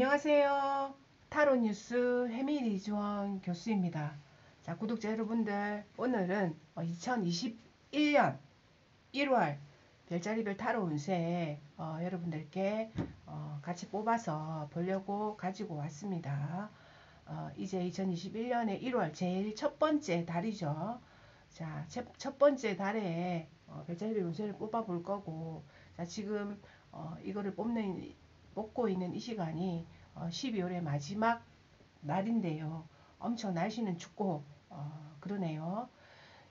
안녕하세요. 타로 뉴스 해밀이주원 교수입니다. 자, 구독자 여러분들, 오늘은 2021년 1월 별자리별 타로 운세 어, 여러분들께 어, 같이 뽑아서 보려고 가지고 왔습니다. 어, 이제 2021년의 1월 제일 첫 번째 달이죠. 자, 첫 번째 달에 어, 별자리별 운세를 뽑아 볼 거고, 자, 지금 어, 이거를 뽑는 뽑고 있는 이 시간이 12월의 어, 마지막 날인데요. 엄청 날씨는 춥고 어, 그러네요.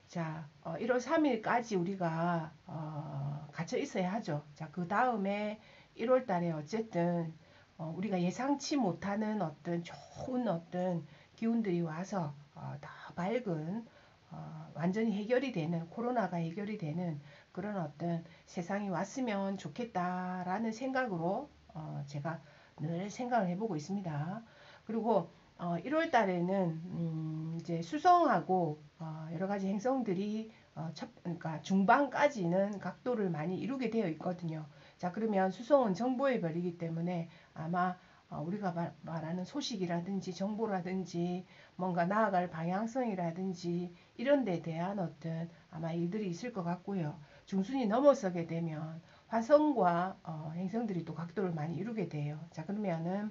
자, 어, 1월 3일까지 우리가 어, 갇혀 있어야 하죠. 자, 그 다음에 1월 달에 어쨌든 어, 우리가 예상치 못하는 어떤 좋은 어떤 기운들이 와서 어, 다 밝은 어, 완전히 해결이 되는 코로나가 해결이 되는 그런 어떤 세상이 왔으면 좋겠다라는 생각으로 어, 제가 늘 생각을 해보고 있습니다. 그리고 어, 1월 달에는 음, 이제 수성하고 어, 여러 가지 행성들이 어, 첫, 그러니까 중반까지는 각도를 많이 이루게 되어 있거든요. 자 그러면 수성은 정보의 별이기 때문에 아마 어, 우리가 말, 말하는 소식이라든지 정보라든지 뭔가 나아갈 방향성이라든지 이런 데 대한 어떤 아마 일들이 있을 것 같고요. 중순이 넘어서게 되면 화성과 어, 행성들이 또 각도를 많이 이루게 돼요. 자 그러면은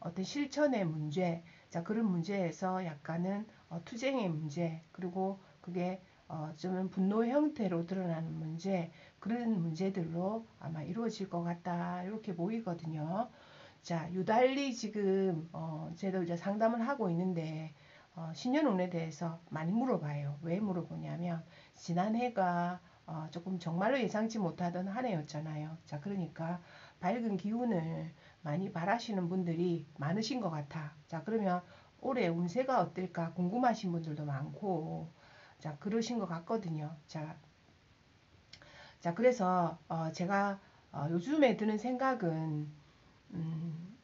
어떤 실천의 문제, 자 그런 문제에서 약간은 어, 투쟁의 문제, 그리고 그게 어, 좀 분노 형태로 드러나는 문제, 그런 문제들로 아마 이루어질 것 같다 이렇게 보이거든요. 자 유달리 지금 어, 제도 이제 상담을 하고 있는데 어, 신년운에 대해서 많이 물어봐요. 왜 물어보냐면 지난해가 어, 조금 정말로 예상치 못하던 한 해였잖아요. 자, 그러니까 밝은 기운을 많이 바라시는 분들이 많으신 것 같아. 자, 그러면 올해 운세가 어떨까 궁금하신 분들도 많고, 자, 그러신 것 같거든요. 자, 자, 그래서 어, 제가 어, 요즘에 드는 생각은 음,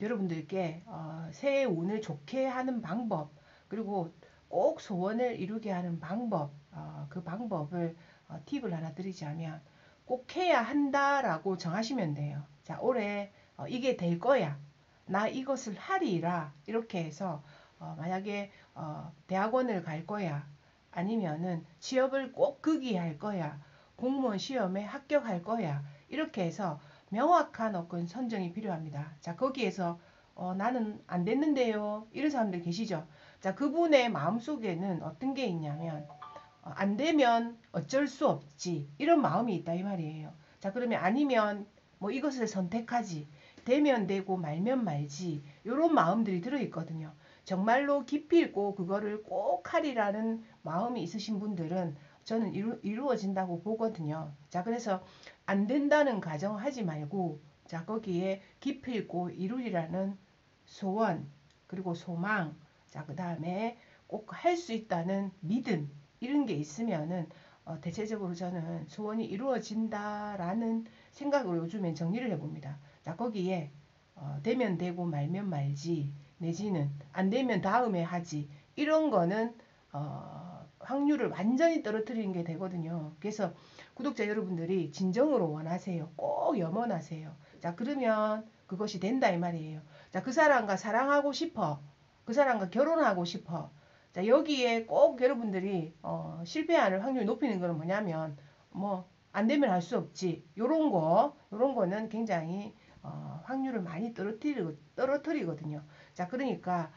여러분들께 어, 새해 운을 좋게 하는 방법 그리고 꼭 소원을 이루게 하는 방법 어, 그 방법을 어, 팁을 하나 드리자면 꼭 해야 한다라고 정하시면 돼요. 자 올해 어, 이게 될 거야. 나 이것을 하리라 이렇게 해서 어, 만약에 어, 대학원을 갈 거야. 아니면은 취업을 꼭 극이할 거야. 공무원 시험에 합격할 거야. 이렇게 해서 명확한 어떤 선정이 필요합니다. 자 거기에서 어, 나는 안 됐는데요. 이런 사람들 계시죠. 자 그분의 마음속에는 어떤 게 있냐면 어, 안 되면 어쩔 수 없지 이런 마음이 있다 이 말이에요. 자 그러면 아니면 뭐 이것을 선택하지 되면 되고 말면 말지 이런 마음들이 들어있거든요. 정말로 깊이 있고 그거를 꼭 하리라는 마음이 있으신 분들은 저는 이루, 이루어진다고 보거든요. 자 그래서 안 된다는 가정하지 말고 자 거기에 깊이 있고 이루리라는 소원 그리고 소망 자그 다음에 꼭 할 수 있다는 믿음 이런 게 있으면은 어, 대체적으로 저는 소원이 이루어진다라는 생각으로 요즘엔 정리를 해봅니다. 자 거기에 어, 되면 되고 말면 말지 내지는 안 되면 다음에 하지 이런 거는 어, 확률을 완전히 떨어뜨리는 게 되거든요. 그래서 구독자 여러분들이 진정으로 원하세요. 꼭 염원하세요. 자 그러면 그것이 된다 이 말이에요. 자그 사람과 사랑하고 싶어. 그 사람과 결혼하고 싶어. 자, 여기에 꼭 여러분들이 어, 실패하는 확률 높이는 거는 뭐냐면 뭐 안 되면 할 수 없지. 요런 거, 요런 거는 굉장히 어, 확률을 많이 떨어뜨리, 떨어뜨리거든요. 자, 그러니까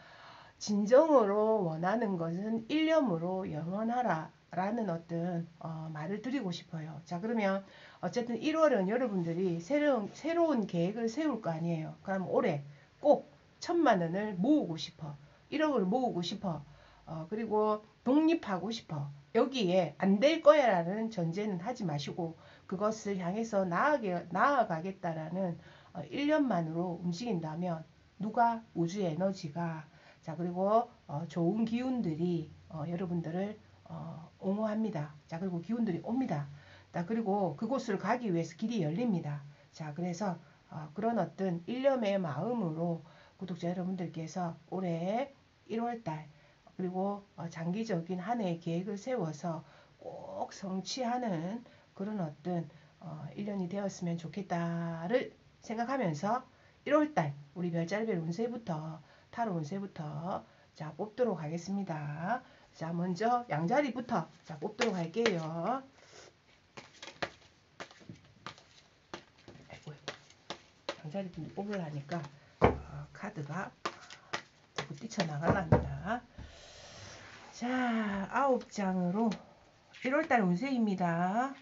진정으로 원하는 것은 일념으로 영원하라 라는 어떤 어, 말을 드리고 싶어요. 자 그러면 어쨌든 1월은 여러분들이 새로운, 새로운 계획을 세울 거 아니에요. 그럼 올해 꼭 천만 원을 모으고 싶어. 1억을 모으고 싶어. 어, 그리고 독립하고 싶어. 여기에 안 될 거야 라는 전제는 하지 마시고 그것을 향해서 나아게, 나아가겠다라는 어, 1년만으로 움직인다면 누가 우주의 에너지가 자 그리고 어, 좋은 기운들이 어, 여러분들을 어, 옹호합니다. 자 그리고 기운들이 옵니다. 자 그리고 그곳을 가기 위해서 길이 열립니다. 자 그래서 어, 그런 어떤 일념의 마음으로 구독자 여러분들께서 올해 1월달 그리고 어, 장기적인 한 해의 계획을 세워서 꼭 성취하는 그런 어떤 어, 1년이 되었으면 좋겠다를 생각하면서 1월달 우리 별자리별 운세부터 타로 운세부터 자 뽑도록 하겠습니다. 자 먼저 양자리부터 자 뽑도록 할게요. 양자리 뽑으려니까 어, 카드가 자꾸 뛰쳐나갈랍니다. 자 아홉 장으로 1월달 운세입니다.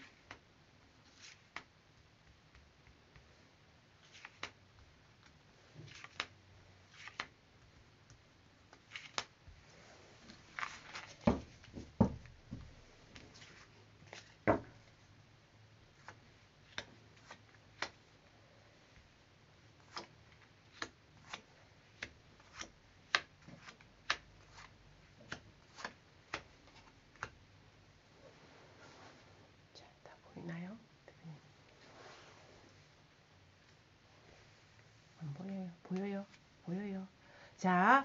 자, 다 보이나요? 대표님? 안 보여요. 보여요. 보여요. 자,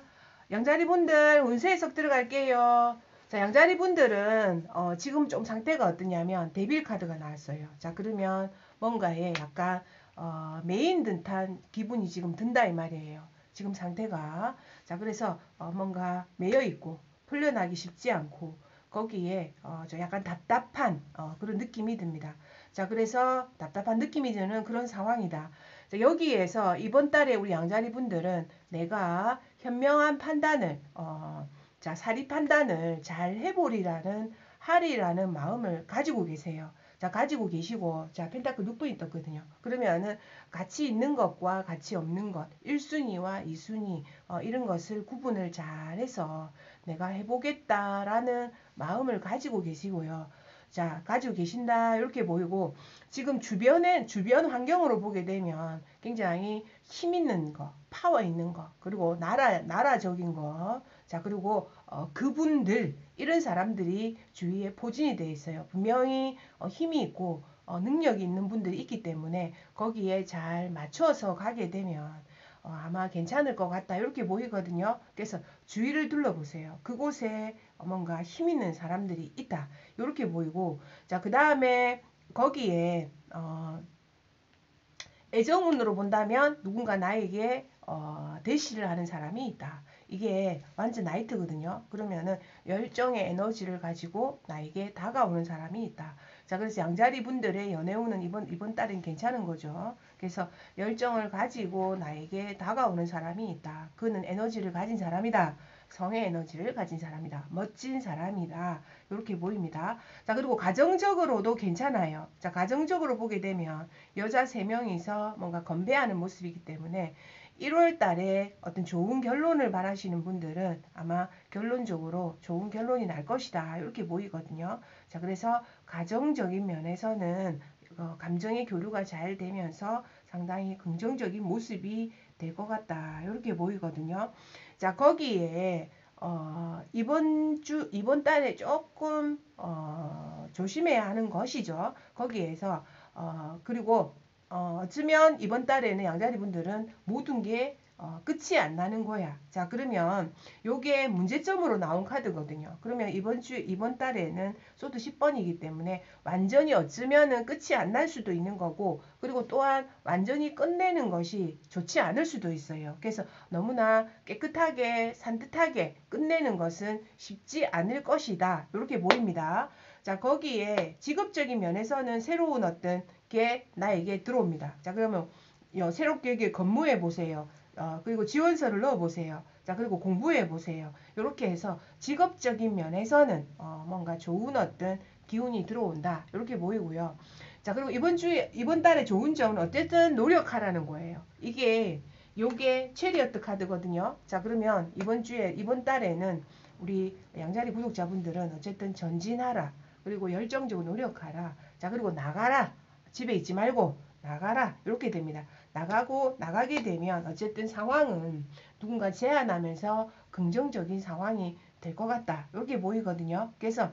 양자리 분들 운세 해석 들어갈게요. 자, 양자리 분들은 어, 지금 좀 상태가 어떠냐면 데빌 카드가 나왔어요. 자, 그러면 뭔가에 약간 어, 메인 듯한 기분이 지금 든다 이 말이에요. 지금 상태가 자, 그래서 어, 뭔가 매여 있고 풀려나기 쉽지 않고 거기에 어, 저 약간 답답한 어, 그런 느낌이 듭니다. 자, 그래서 답답한 느낌이 드는 그런 상황이다. 자, 여기에서 이번 달에 우리 양자리 분들은 내가 현명한 판단을 어, 자, 사리 판단을 잘 해보리라는 하리라는 마음을 가지고 계세요. 자, 가지고 계시고, 자, 펜타클 6분이 떴거든요. 그러면은 가치 있는 것과 가치 없는 것, 1순위와 2순위, 어, 이런 것을 구분을 잘 해서 내가 해보겠다라는 마음을 가지고 계시고요. 자, 가지고 계신다. 이렇게 보이고, 지금 주변에, 주변 환경으로 보게 되면 굉장히 힘 있는 거, 파워 있는 거, 그리고 나라, 나라적인 거, 자, 그리고 어, 그분들, 이런 사람들이 주위에 포진이 되어 있어요. 분명히 어, 힘이 있고 어, 능력이 있는 분들이 있기 때문에 거기에 잘 맞춰서 가게 되면 어, 아마 괜찮을 것 같다 이렇게 보이거든요. 그래서 주위를 둘러보세요. 그곳에 뭔가 힘 있는 사람들이 있다 이렇게 보이고 자 그 다음에 거기에 어, 애정운으로 본다면 누군가 나에게 어, 대시를 하는 사람이 있다. 이게 완전 나이트거든요. 그러면은 열정의 에너지를 가지고 나에게 다가오는 사람이 있다. 자, 그래서 양자리 분들의 연애운은 이번 이번 달은 괜찮은 거죠. 그래서 열정을 가지고 나에게 다가오는 사람이 있다. 그는 에너지를 가진 사람이다. 성의 에너지를 가진 사람이다. 멋진 사람이다. 이렇게 보입니다. 자, 그리고 가정적으로도 괜찮아요. 자, 가정적으로 보게 되면 여자 3명이서 뭔가 건배하는 모습이기 때문에 1월 달에 어떤 좋은 결론을 바라시는 분들은 아마 결론적으로 좋은 결론이 날 것이다. 이렇게 보이거든요. 자, 그래서 가정적인 면에서는 어, 감정의 교류가 잘 되면서 상당히 긍정적인 모습이 될 것 같다. 이렇게 보이거든요. 자, 거기에 어, 이번 주, 이번 달에 조금 어, 조심해야 하는 것이죠. 거기에서 어, 그리고 어, 어쩌면 이번 달에는 양자리 분들은 모든 게 어, 끝이 안 나는 거야. 자, 그러면 요게 문제점으로 나온 카드거든요. 그러면 이번 주, 이번 달에는 소드 10번이기 때문에 완전히 어쩌면은 끝이 안 날 수도 있는 거고, 그리고 또한 완전히 끝내는 것이 좋지 않을 수도 있어요. 그래서 너무나 깨끗하게, 산뜻하게 끝내는 것은 쉽지 않을 것이다. 이렇게 보입니다. 자, 거기에 직업적인 면에서는 새로운 어떤 게 나에게 들어옵니다. 자, 그러면 새롭게 근무해 보세요. 어, 그리고 지원서를 넣어 보세요. 자, 그리고 공부해 보세요. 이렇게 해서 직업적인 면에서는 어, 뭔가 좋은 어떤 기운이 들어온다. 이렇게 보이고요. 자, 그리고 이번 주에 이번 달에 좋은 점은 어쨌든 노력하라는 거예요. 이게 요게 체리어트 카드거든요. 자, 그러면 이번 주에 이번 달에는 우리 양자리 구독자분들은 어쨌든 전진하라. 그리고 열정적으로 노력하라. 자, 그리고 나가라. 집에 있지 말고 나가라. 이렇게 됩니다. 나가고 나가게 되면 어쨌든 상황은 누군가 제안하면서 긍정적인 상황이 될 것 같다. 이렇게 보이거든요. 그래서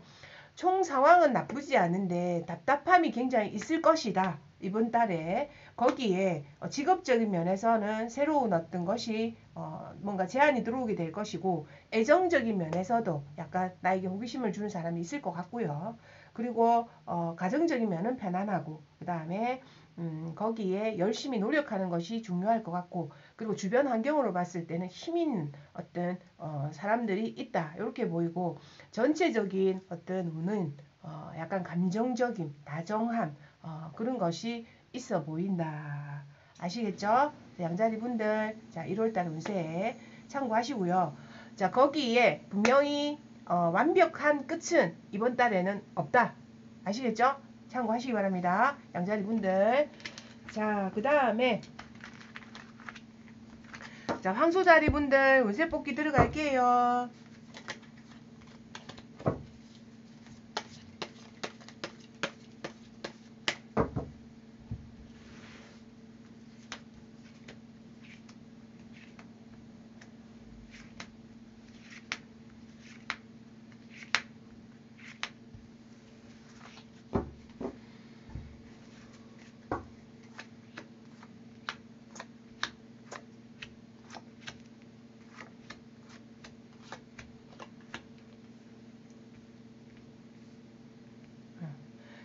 총 상황은 나쁘지 않은데 답답함이 굉장히 있을 것이다. 이번 달에 거기에 직업적인 면에서는 새로운 어떤 것이 어 뭔가 제안이 들어오게 될 것이고 애정적인 면에서도 약간 나에게 호기심을 주는 사람이 있을 것 같고요. 그리고 어 가정적인 면은 편안하고 그 다음에 음, 거기에 열심히 노력하는 것이 중요할 것 같고 그리고 주변 환경으로 봤을 때는 힘 있는 어떤 어, 사람들이 있다. 이렇게 보이고 전체적인 어떤 운은 어, 약간 감정적인 다정함 어, 그런 것이 있어 보인다. 아시겠죠? 양자리 분들. 자 1월달 운세 참고하시고요. 자 거기에 분명히 어, 완벽한 끝은 이번 달에는 없다. 아시겠죠? 참고하시기 바랍니다. 양자리 분들. 자, 그 다음에 자, 황소자리 분들 운세 뽑기 들어갈게요.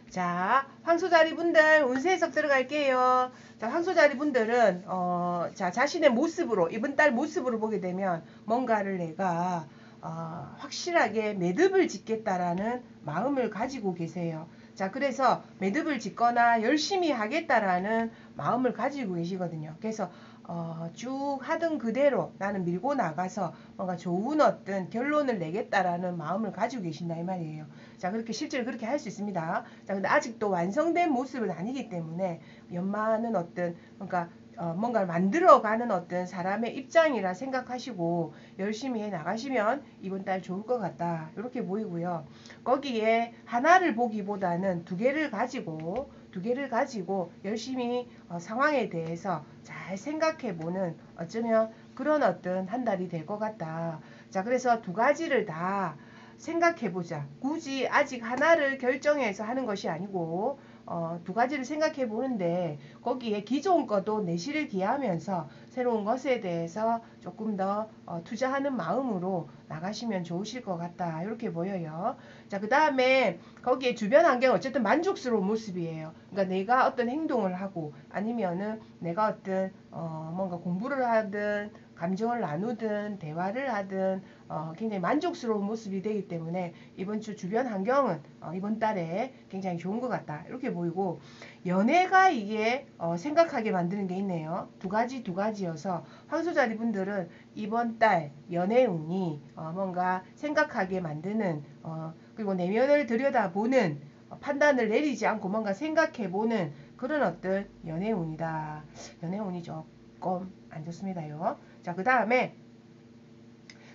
자, 황소자리 분들 운세 해석 들어갈게요. 자, 황소자리 분들은 어, 자 자신의 모습으로 이번 달 모습으로 보게 되면 뭔가를 내가 어, 확실하게 매듭을 짓겠다라는 마음을 가지고 계세요. 자, 그래서 매듭을 짓거나 열심히 하겠다라는 마음을 가지고 계시거든요. 그래서 어, 쭉 하던 그대로 나는 밀고 나가서 뭔가 좋은 어떤 결론을 내겠다라는 마음을 가지고 계신다 이 말이에요. 자 그렇게 실제로 그렇게 할 수 있습니다. 자 근데 아직도 완성된 모습은 아니기 때문에 연마는 어떤 그러니까 어, 뭔가를 만들어가는 어떤 사람의 입장이라 생각하시고 열심히 해 나가시면 이번 달 좋을 것 같다 이렇게 보이고요. 거기에 하나를 보기보다는 두 개를 가지고 두 개를 가지고 열심히 어, 상황에 대해서 잘 생각해 보는 어쩌면 그런 어떤 한 달이 될 것 같다. 자, 그래서 두 가지를 다 생각해 보자. 굳이 아직 하나를 결정해서 하는 것이 아니고 어, 두 가지를 생각해 보는데 거기에 기존 것도 내실을 기하면서 새로운 것에 대해서 조금 더 어, 투자하는 마음으로 나가시면 좋으실 것 같다 이렇게 보여요. 자, 그 다음에 거기에 주변 환경 어쨌든 만족스러운 모습이에요. 그러니까 내가 어떤 행동을 하고 아니면은 내가 어떤 어, 뭔가 공부를 하든 감정을 나누든 대화를 하든 어, 굉장히 만족스러운 모습이 되기 때문에 이번 주 주변 환경은 어, 이번 달에 굉장히 좋은 것 같다. 이렇게 보이고 연애가 이게 어, 생각하게 만드는 게 있네요. 두 가지 두 가지여서 황소자리 분들은 이번 달 연애 운이 어, 뭔가 생각하게 만드는 어, 그리고 내면을 들여다보는 어, 판단을 내리지 않고 뭔가 생각해보는 그런 어떤 연애 운이다. 연애 운이 조금 안 좋습니다요. 자, 그 다음에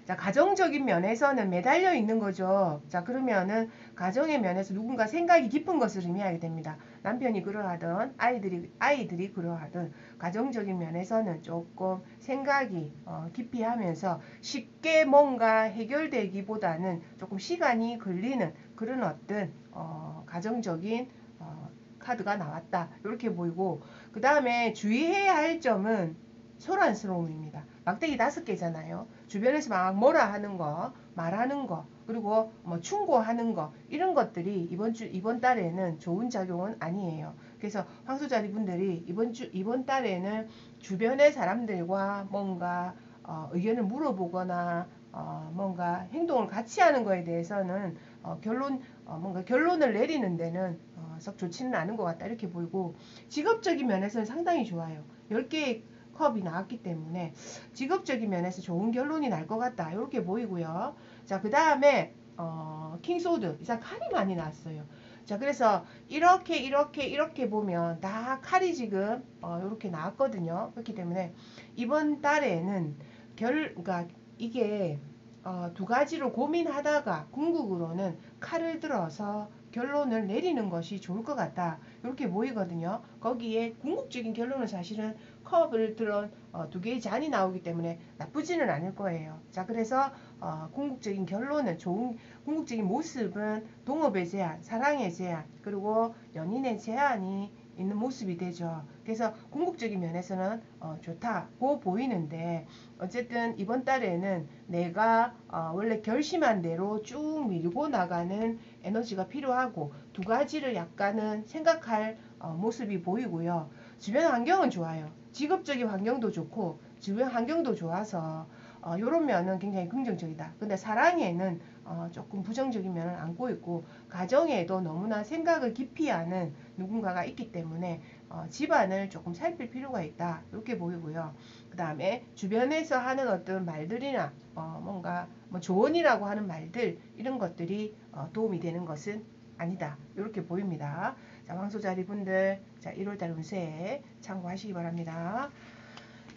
자, 가정적인 면에서는 매달려 있는 거죠. 자, 그러면은 가정의 면에서 누군가 생각이 깊은 것을 의미하게 됩니다. 남편이 그러하든 아이들이 아이들이 그러하든 가정적인 면에서는 조금 생각이 어, 깊이 하면서 쉽게 뭔가 해결되기보다는 조금 시간이 걸리는 그런 어떤 어, 가정적인 어, 카드가 나왔다. 이렇게 보이고 그 다음에 주의해야 할 점은 소란스러움입니다. 막대기 다섯 개잖아요. 주변에서 막 뭐라 하는 거, 말하는 거, 그리고 뭐 충고하는 거 이런 것들이 이번 주 이번 달에는 좋은 작용은 아니에요. 그래서 황소자리 분들이 이번 주 이번 달에는 주변의 사람들과 뭔가 어, 의견을 물어보거나 어, 뭔가 행동을 같이 하는 거에 대해서는 어, 결론 어, 뭔가 결론을 내리는 데는 어, 썩 좋지는 않은 것 같다 이렇게 보이고 직업적인 면에서는 상당히 좋아요. 10개의 컵이 나왔기 때문에 직업적인 면에서 좋은 결론이 날 것 같다. 이렇게 보이고요. 자, 그 다음에 어, 킹소드 이상 칼이 많이 나왔어요. 자, 그래서 이렇게 이렇게 이렇게 보면 다 칼이 지금 어, 이렇게 나왔거든요. 그렇기 때문에 이번 달에는 결, 그러니까 이게 어, 두 가지로 고민하다가 궁극으로는 칼을 들어서 결론을 내리는 것이 좋을 것 같다. 이렇게 보이거든요. 거기에 궁극적인 결론은 사실은 컵을 들은 어, 두 개의 잔이 나오기 때문에 나쁘지는 않을 거예요. 자, 그래서 어, 궁극적인 결론은 좋은 궁극적인 모습은 동업의 제한, 사랑의 제한, 그리고 연인의 제한이 있는 모습이 되죠. 그래서 궁극적인 면에서는 어, 좋다고 보이는데 어쨌든 이번 달에는 내가 어, 원래 결심한 대로 쭉 밀고 나가는 에너지가 필요하고 두 가지를 약간은 생각할 어, 모습이 보이고요. 주변 환경은 좋아요. 직업적인 환경도 좋고 주변 환경도 좋아서 어, 이런 면은 굉장히 긍정적이다. 근데 사랑에는 어, 조금 부정적인 면을 안고 있고 가정에도 너무나 생각을 깊이 하는 누군가가 있기 때문에 어, 집안을 조금 살필 필요가 있다. 이렇게 보이고요. 그 다음에 주변에서 하는 어떤 말들이나 어, 뭔가 뭐 조언이라고 하는 말들 이런 것들이 어, 도움이 되는 것은 아니다. 이렇게 보입니다. 자, 황소자리 분들, 자, 1월달 운세 참고하시기 바랍니다.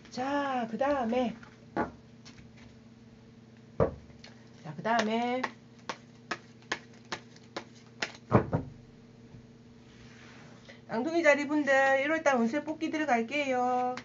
자, 그 다음에 그 다음에 양동이 자리 분들 1월달 운세 뽑기 들어갈게요.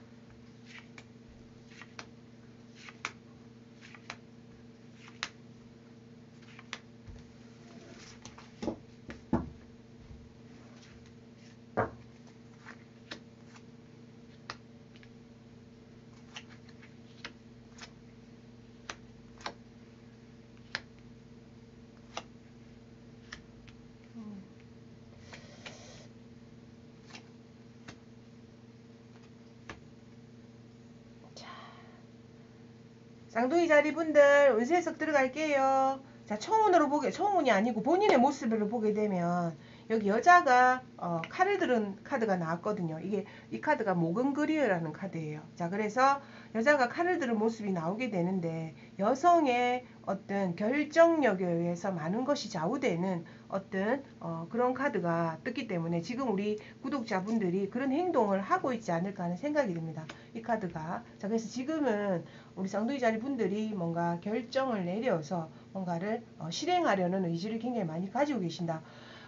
쌍둥이 자리분들 운세 해석 들어갈게요. 자, 청운으로 보게, 청운이 아니고 본인의 모습을 보게 되면 여기 여자가 어, 칼을 들은 카드가 나왔거든요. 이게 이 카드가 모근그리어라는 카드예요. 자, 그래서 여자가 칼을 들은 모습이 나오게 되는데 여성의 어떤 결정력에 의해서 많은 것이 좌우되는 어떤 어, 그런 카드가 떴기 때문에 지금 우리 구독자분들이 그런 행동을 하고 있지 않을까 하는 생각이 듭니다. 이 카드가. 자, 그래서 지금은 우리 쌍둥이 자리 분들이 뭔가 결정을 내려서 뭔가를 어, 실행하려는 의지를 굉장히 많이 가지고 계신다.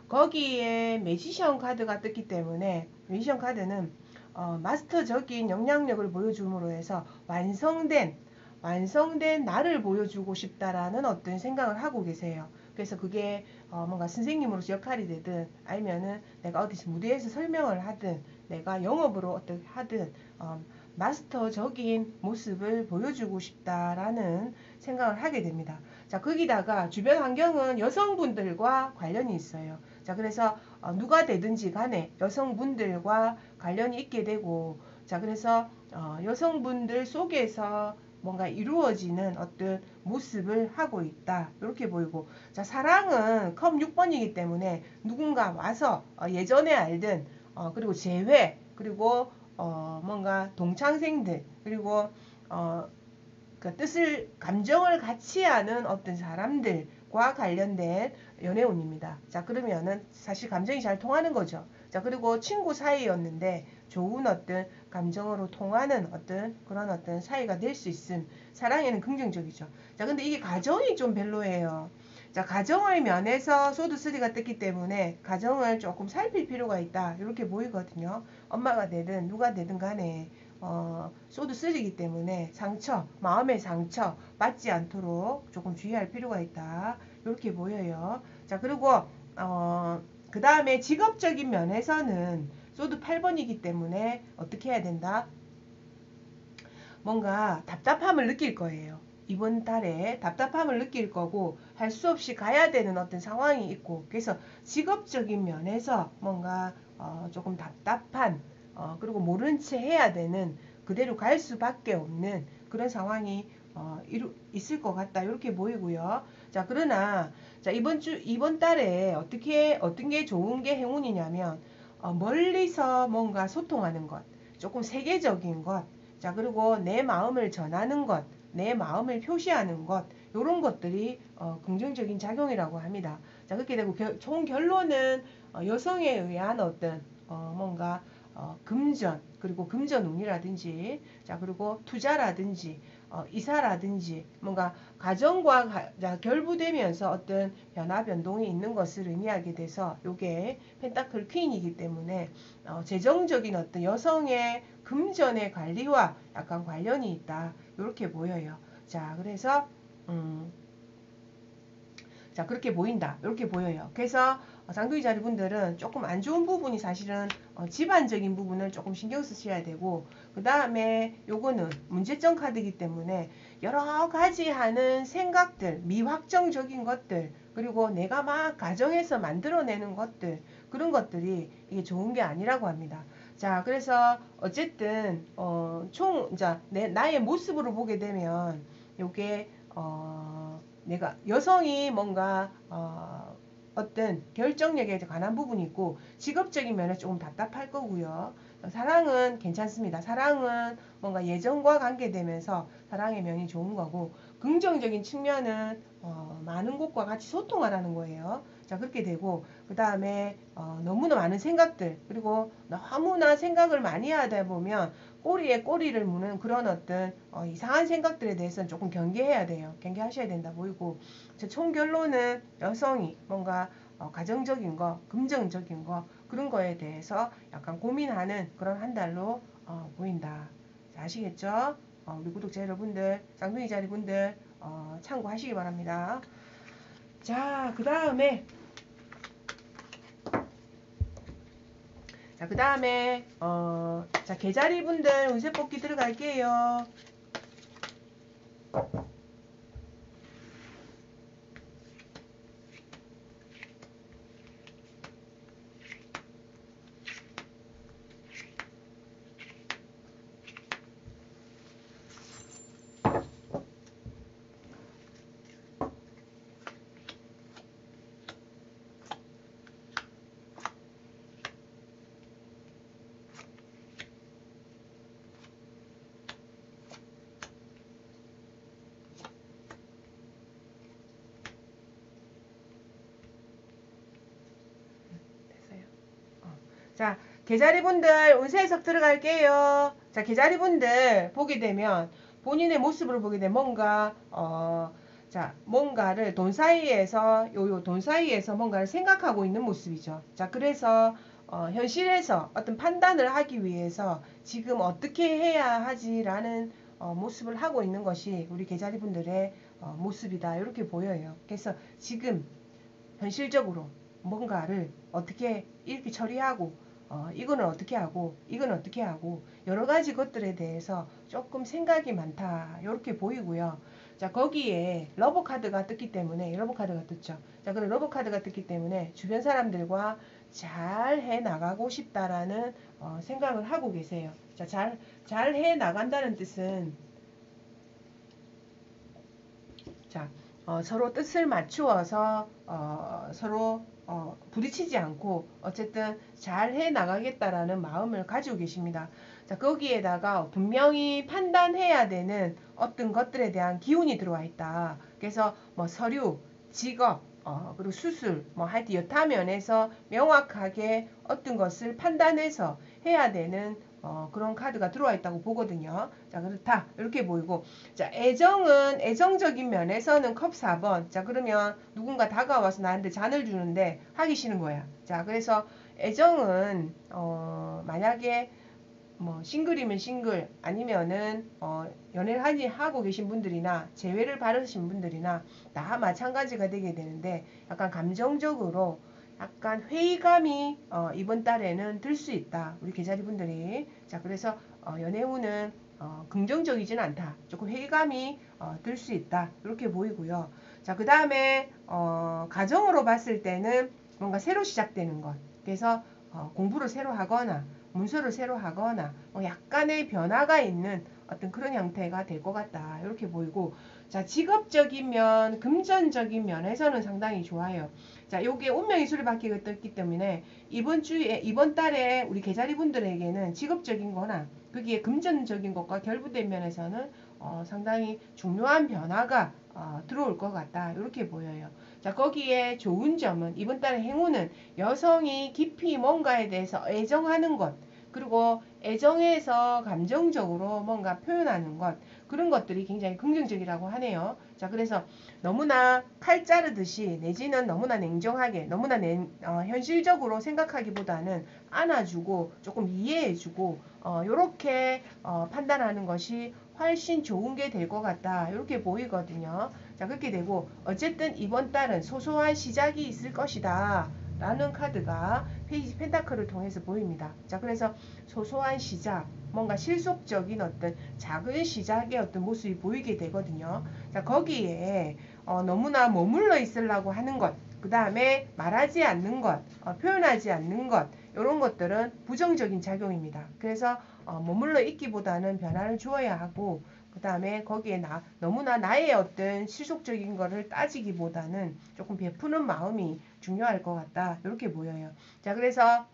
거기에 매지션 카드가 떴기 때문에 매지션 카드는 어, 마스터적인 영향력을 보여줌으로 해서 완성된 완성된 나를 보여주고 싶다라는 어떤 생각을 하고 계세요. 그래서 그게 어 뭔가 선생님으로서 역할이 되든 아니면은 내가 어디서 무대에서 설명을 하든 내가 영업으로 어떻게 하든 어 마스터적인 모습을 보여주고 싶다라는 생각을 하게 됩니다. 자, 거기다가 주변 환경은 여성분들과 관련이 있어요. 자, 그래서 어, 누가 되든지 간에 여성분들과 관련이 있게 되고, 자, 그래서 어, 여성분들 속에서 뭔가 이루어지는 어떤 모습을 하고 있다. 이렇게 보이고 자 사랑은 컵 6번이기 때문에 누군가 와서 어, 예전에 알든 어, 그리고 재회 그리고 어, 뭔가 동창생들 그리고 어, 그 뜻을 감정을 같이 하는 어떤 사람들 과 관련된 연애운입니다. 자 그러면은 사실 감정이 잘 통하는 거죠. 자 그리고 친구 사이였는데 좋은 어떤 감정으로 통하는 어떤 그런 어떤 사이가 될 수 있음. 사랑에는 긍정적이죠. 자, 근데 이게 가정이 좀 별로예요. 자, 가정의 면에서 소드 3가 떴기 때문에 가정을 조금 살필 필요가 있다. 이렇게 보이거든요. 엄마가 되든 누가 되든 간에 어, sword 3이기 때문에 상처, 마음의 상처 받지 않도록 조금 주의할 필요가 있다. 이렇게 보여요. 자, 그리고 어, 그 다음에 직업적인 면에서는 sword 8번이기 때문에 어떻게 해야 된다? 뭔가 답답함을 느낄 거예요. 이번 달에 답답함을 느낄 거고 할 수 없이 가야 되는 어떤 상황이 있고 그래서 직업적인 면에서 뭔가 어 조금 답답한 어 그리고 모른 채 해야 되는 그대로 갈 수밖에 없는 그런 상황이 어 이루, 있을 것 같다. 이렇게 보이고요. 자 그러나 자 이번 주 이번 달에 어떻게 어떤 게 좋은 게 행운이냐면 어, 멀리서 뭔가 소통하는 것, 조금 세계적인 것, 자 그리고 내 마음을 전하는 것, 내 마음을 표시하는 것, 이런 것들이 어, 긍정적인 작용이라고 합니다. 자 그렇게 되고 겨, 총 결론은 어, 여성에 의한 어떤 어, 뭔가 어, 금전 그리고 금전운이라든지 자 그리고 투자라든지 어, 이사라든지 뭔가 가정과 가, 결부되면서 어떤 변화 변동이 있는 것을 의미하게 돼서 이게 펜타클 퀸이기 때문에 어, 재정적인 어떤 여성의 금전의 관리와 약간 관련이 있다. 이렇게 보여요. 자 그래서 음, 자 그렇게 보인다. 이렇게 보여요. 그래서 어, 쌍둥이 자리 분들은 조금 안 좋은 부분이 사실은 어, 집안적인 부분을 조금 신경 쓰셔야 되고 그 다음에 요거는 문제점 카드이기 때문에 여러 가지 하는 생각들 미확정적인 것들 그리고 내가 막 가정에서 만들어내는 것들 그런 것들이 이게 좋은 게 아니라고 합니다. 자, 그래서 어쨌든 어, 총 이제 내 나의 모습으로 보게 되면 요게 어, 내가 여성이 뭔가 어, 어떤 결정력에 관한 부분이 있고 직업적인 면에 조금 답답할 거고요. 사랑은 괜찮습니다. 사랑은 뭔가 예전과 관계되면서 사랑의 면이 좋은 거고 긍정적인 측면은 어, 많은 곳과 같이 소통하라는 거예요. 자 그렇게 되고 그 다음에 어, 너무나 많은 생각들 그리고 너무나 생각을 많이 하다 보면 꼬리에 꼬리를 무는 그런 어떤 어, 이상한 생각들에 대해서는 조금 경계해야 돼요. 경계하셔야 된다 보이고 총 결론은 여성이 뭔가 어, 가정적인 거, 긍정적인 거 그런 거에 대해서 약간 고민하는 그런 한 달로 어, 보인다. 자, 아시겠죠? 어, 우리 구독자 여러분들, 쌍둥이 자리분들 어, 참고하시기 바랍니다. 자, 그 다음에 자, 그 다음에 어, 자, 개자리 분들 운세 뽑기 들어갈게요. 자, 계자리 분들 운세 해석 들어갈게요. 자, 계자리 분들 보게 되면 본인의 모습을 보게 되면 뭔가 어, 자, 뭔가를 돈 사이에서 요요 돈 사이에서 뭔가를 생각하고 있는 모습이죠. 자, 그래서 어, 현실에서 어떤 판단을 하기 위해서 지금 어떻게 해야 하지라는 어, 모습을 하고 있는 것이 우리 계자리 분들의 어, 모습이다. 이렇게 보여요. 그래서 지금 현실적으로 뭔가를 어떻게 이렇게 처리하고 어, 이거는 어떻게 하고 이건 어떻게 하고 여러 가지 것들에 대해서 조금 생각이 많다 이렇게 보이고요. 자 거기에 lover 카드가 떴기 때문에 lover 카드가 떴죠. 자 그런 lover 카드가 떴기 때문에 주변 사람들과 잘 해 나가고 싶다라는 어, 생각을 하고 계세요. 자잘 잘 해 나간다는 뜻은 자 어, 서로 뜻을 맞추어서 어, 서로 어, 부딪히지 않고 어쨌든 잘 해 나가겠다라는 마음을 가지고 계십니다. 자, 거기에다가 분명히 판단해야 되는 어떤 것들에 대한 기운이 들어와 있다. 그래서 뭐 서류, 직업, 어, 그리고 수술, 뭐 하여튼 여타 면에서 명확하게 어떤 것을 판단해서 해야 되는 어, 그런 카드가 들어와 있다고 보거든요. 자, 그렇다. 이렇게 보이고. 자, 애정은, 애정적인 면에서는 컵 4번. 자, 그러면 누군가 다가와서 나한테 잔을 주는데 하기 싫은 거야. 자, 그래서 애정은, 어, 만약에 뭐 싱글이면 싱글 아니면은 어 연애를 하지 하고 계신 분들이나 재회를 바르신 분들이나 다 마찬가지가 되게 되는데 약간 감정적으로 약간 회의감이 어, 이번 달에는 들 수 있다. 우리 계자리 분들이. 자, 그래서 어, 연애운은 어, 긍정적이진 않다. 조금 회의감이 어, 들 수 있다. 이렇게 보이고요. 자, 그 다음에 어, 가정으로 봤을 때는 뭔가 새로 시작되는 것. 그래서 어, 공부를 새로 하거나 문서를 새로 하거나 뭐 약간의 변화가 있는 어떤 그런 형태가 될 것 같다. 이렇게 보이고 자 직업적인 면, 금전적인 면에서는 상당히 좋아요. 자, 요게 운명의 수를 받기가 떴기 때문에 이번 주에 이번 달에 우리 계자리 분들에게는 직업적인 거나 거기에 금전적인 것과 결부된 면에서는 어, 상당히 중요한 변화가 어, 들어올 것 같다. 이렇게 보여요. 자, 거기에 좋은 점은 이번 달의 행운은 여성이 깊이 뭔가에 대해서 애정하는 것, 그리고 애정에서 감정적으로 뭔가 표현하는 것 그런 것들이 굉장히 긍정적이라고 하네요. 자 그래서 너무나 칼 자르듯이 내지는 너무나 냉정하게 너무나 냉, 어, 현실적으로 생각하기보다는 안아주고 조금 이해해주고 어, 이렇게 어, 판단하는 것이 훨씬 좋은 게 될 것 같다 이렇게 보이거든요. 자 그렇게 되고 어쨌든 이번 달은 소소한 시작이 있을 것이다. 라는 카드가 페이지 펜타클을 통해서 보입니다. 자, 그래서 소소한 시작, 뭔가 실속적인 어떤 작은 시작의 어떤 모습이 보이게 되거든요. 자, 거기에 어, 너무나 머물러 있으려고 하는 것, 그 다음에 말하지 않는 것, 어, 표현하지 않는 것, 이런 것들은 부정적인 작용입니다. 그래서 어, 머물러 있기보다는 변화를 주어야 하고 그 다음에 거기에 나, 너무나 나의 어떤 실속적인 거를 따지기보다는 조금 베푸는 마음이 중요할 것 같다. 이렇게 보여요. 자, 그래서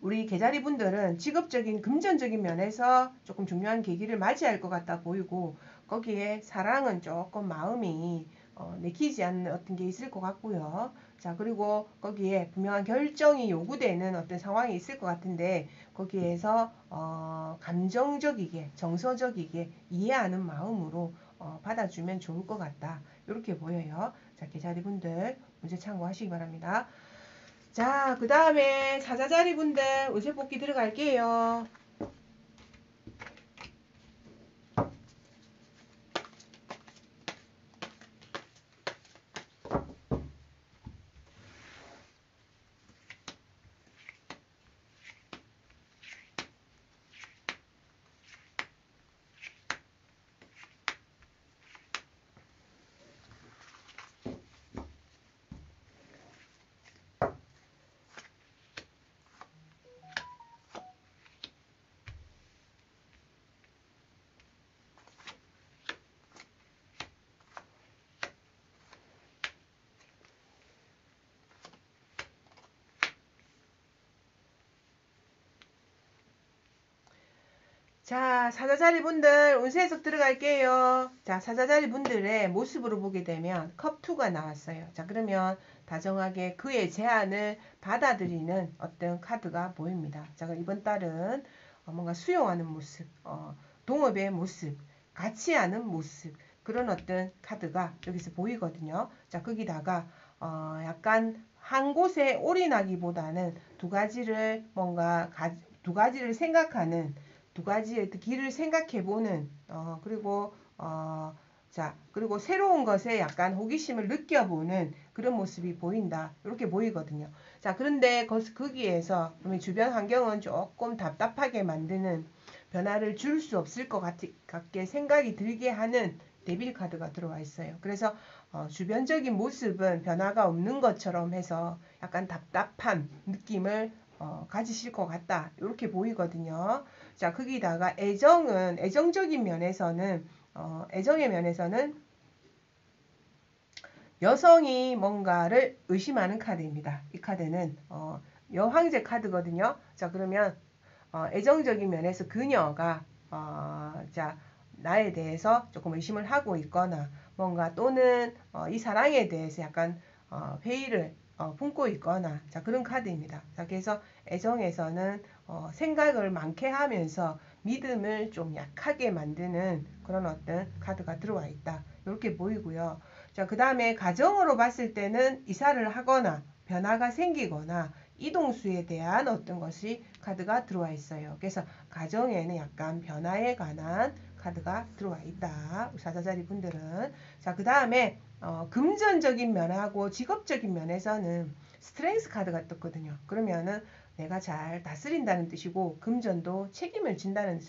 우리 개자리 분들은 직업적인 금전적인 면에서 조금 중요한 계기를 맞이할 것 같다 보이고 거기에 사랑은 조금 마음이 어, 내키지 않는 어떤 게 있을 것 같고요. 자, 그리고 거기에 분명한 결정이 요구되는 어떤 상황이 있을 것 같은데 거기에서 어, 감정적이게, 정서적이게 이해하는 마음으로 어, 받아주면 좋을 것 같다. 이렇게 보여요. 자, 계좌리 분들 문제 참고하시기 바랍니다. 자, 그 다음에 사자자리 분들 우세 뽑기 들어갈게요. 자, 사자자리 분들 운세 해석 들어갈게요. 자, 사자자리 분들의 모습으로 보게 되면 컵2가 나왔어요. 자, 그러면 다정하게 그의 제안을 받아들이는 어떤 카드가 보입니다. 자, 이번 달은 어, 뭔가 수용하는 모습, 어, 동업의 모습, 같이 하는 모습, 그런 어떤 카드가 여기서 보이거든요. 자, 거기다가 어, 약간 한 곳에 올인하기보다는 두 가지를 뭔가 가, 두 가지를 생각하는 두 가지의 길을 생각해 보는 어, 그리고 어, 자 그리고 새로운 것에 약간 호기심을 느껴보는 그런 모습이 보인다 이렇게 보이거든요. 자 그런데 거기에서 주변 환경은 조금 답답하게 만드는 변화를 줄 수 없을 것 같게 생각이 들게 하는 데빌 카드가 들어와 있어요. 그래서 어, 주변적인 모습은 변화가 없는 것처럼 해서 약간 답답한 느낌을 어, 가지실 것 같다. 이렇게 보이거든요. 자, 거기다가 애정은 애정적인 면에서는 어, 애정의 면에서는 여성이 뭔가를 의심하는 카드입니다. 이 카드는 어, 여황제 카드거든요. 자, 그러면 어, 애정적인 면에서 그녀가 어, 자 나에 대해서 조금 의심을 하고 있거나 뭔가 또는 어, 이 사랑에 대해서 약간 어, 회의를 어, 품고 있거나 자 그런 카드입니다. 자 그래서 애정에서는 어, 생각을 많게 하면서 믿음을 좀 약하게 만드는 그런 어떤 카드가 들어와 있다. 이렇게 보이고요. 자, 그 다음에 가정으로 봤을 때는 이사를 하거나 변화가 생기거나 이동수에 대한 어떤 것이 카드가 들어와 있어요. 그래서 가정에는 약간 변화에 관한 카드가 들어와 있다. 사자자리 분들은. 자, 그 다음에 어, 금전적인 면하고 직업적인 면에서는 스트렝스 카드가 떴거든요. 그러면은 내가 잘 다스린다는 뜻이고 금전도 책임을 진다는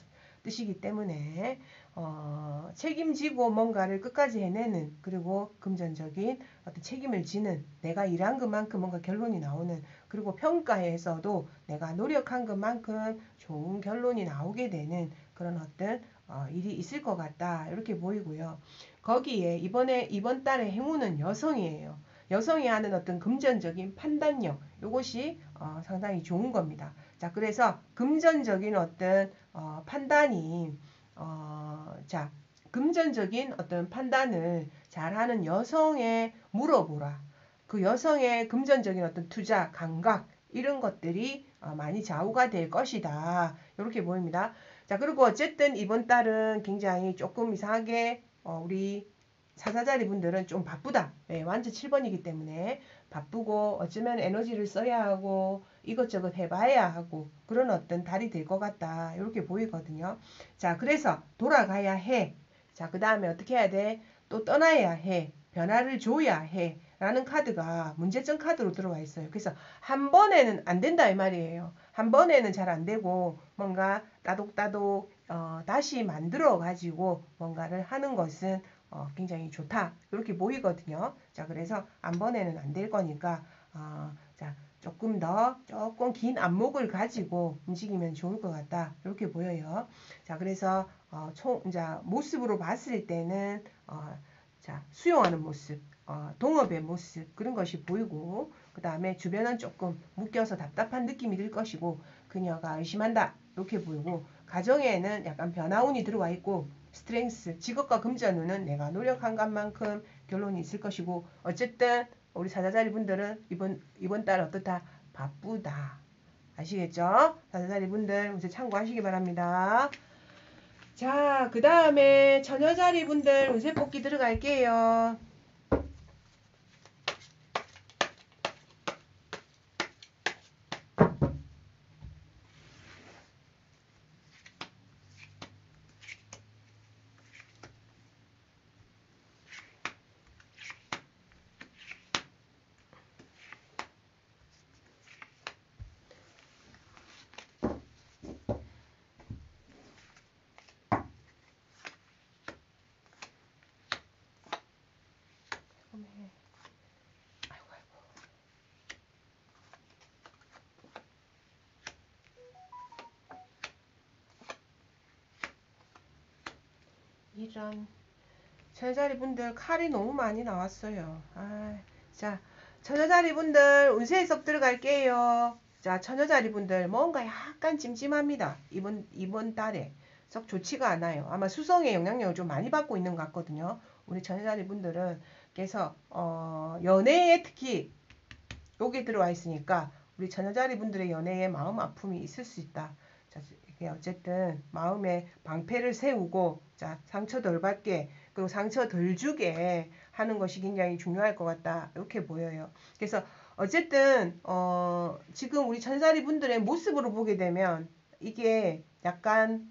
뜻이기 때문에 어, 책임지고 뭔가를 끝까지 해내는 그리고 금전적인 어떤 책임을 지는 내가 일한 것만큼 뭔가 결론이 나오는 그리고 평가에서도 내가 노력한 것만큼 좋은 결론이 나오게 되는 그런 어떤 어, 일이 있을 것 같다 이렇게 보이고요. 거기에 이번에 이번 달의 행운은 여성이에요. 여성이 하는 어떤 금전적인 판단력 이것이 어, 상당히 좋은 겁니다. 자 그래서 금전적인 어떤 어, 판단이 어, 자 금전적인 어떤 판단을 잘하는 여성에 물어보라. 그 여성의 금전적인 어떤 투자 감각 이런 것들이 어, 많이 좌우가 될 것이다. 이렇게 보입니다. 자, 그리고 어쨌든 이번 달은 굉장히 조금 이상하게 어, 우리 사사자리 분들은 좀 바쁘다. 네, 완전 7번이기 때문에 바쁘고 어쩌면 에너지를 써야 하고 이것저것 해봐야 하고 그런 어떤 달이 될 것 같다. 이렇게 보이거든요. 자, 그래서 돌아가야 해. 자, 그 다음에 어떻게 해야 돼? 또 떠나야 해. 변화를 줘야 해. 라는 카드가 문제점 카드로 들어와 있어요. 그래서 한 번에는 안 된다 이 말이에요. 한 번에는 잘 안 되고 뭔가 따독따독 어, 다시 만들어 가지고 뭔가를 하는 것은 어, 굉장히 좋다 이렇게 보이거든요. 자 그래서 한 번에는 안 될 거니까 어, 자 조금 더 조금 긴 안목을 가지고 움직이면 좋을 것 같다 이렇게 보여요. 자 그래서 어, 총, 자 모습으로 봤을 때는 어, 자 수용하는 모습, 어, 동업의 모습 그런 것이 보이고 그 다음에 주변은 조금 묶여서 답답한 느낌이 들 것이고 그녀가 의심한다 이렇게 보이고 가정에는 약간 변화운이 들어와 있고 strength, 직업과 금전운은 내가 노력한 것만큼 결론이 있을 것이고 어쨌든 우리 사자자리 분들은 이번 이번 달 어떻다 바쁘다 아시겠죠? 사자자리 분들 우선 참고하시기 바랍니다. 자, 그 다음에 처녀자리 분들 운세 뽑기 들어갈게요. 이런 처자리 분들 칼이 너무 많이 나왔어요. 아, 자 처자리 분들 운세 해석 들어갈게요. 자 처녀자리 분들 뭔가 약간 찜찜합니다. 이번 이번 달에 썩 좋지가 않아요. 아마 수성의 영향력을 좀 많이 받고 있는 것 같거든요. 우리 처녀자리 분들은 그래서 어, 연애에 특히 여기 들어와 있으니까 우리 처녀자리 분들의 연애에 마음 아픔이 있을 수 있다. 자, 이게 어쨌든 마음에 방패를 세우고 자 상처 덜 받게 그리고 상처 덜 주게 하는 것이 굉장히 중요할 것 같다 이렇게 보여요. 그래서 어쨌든 어, 지금 우리 천사리 분들의 모습으로 보게 되면 이게 약간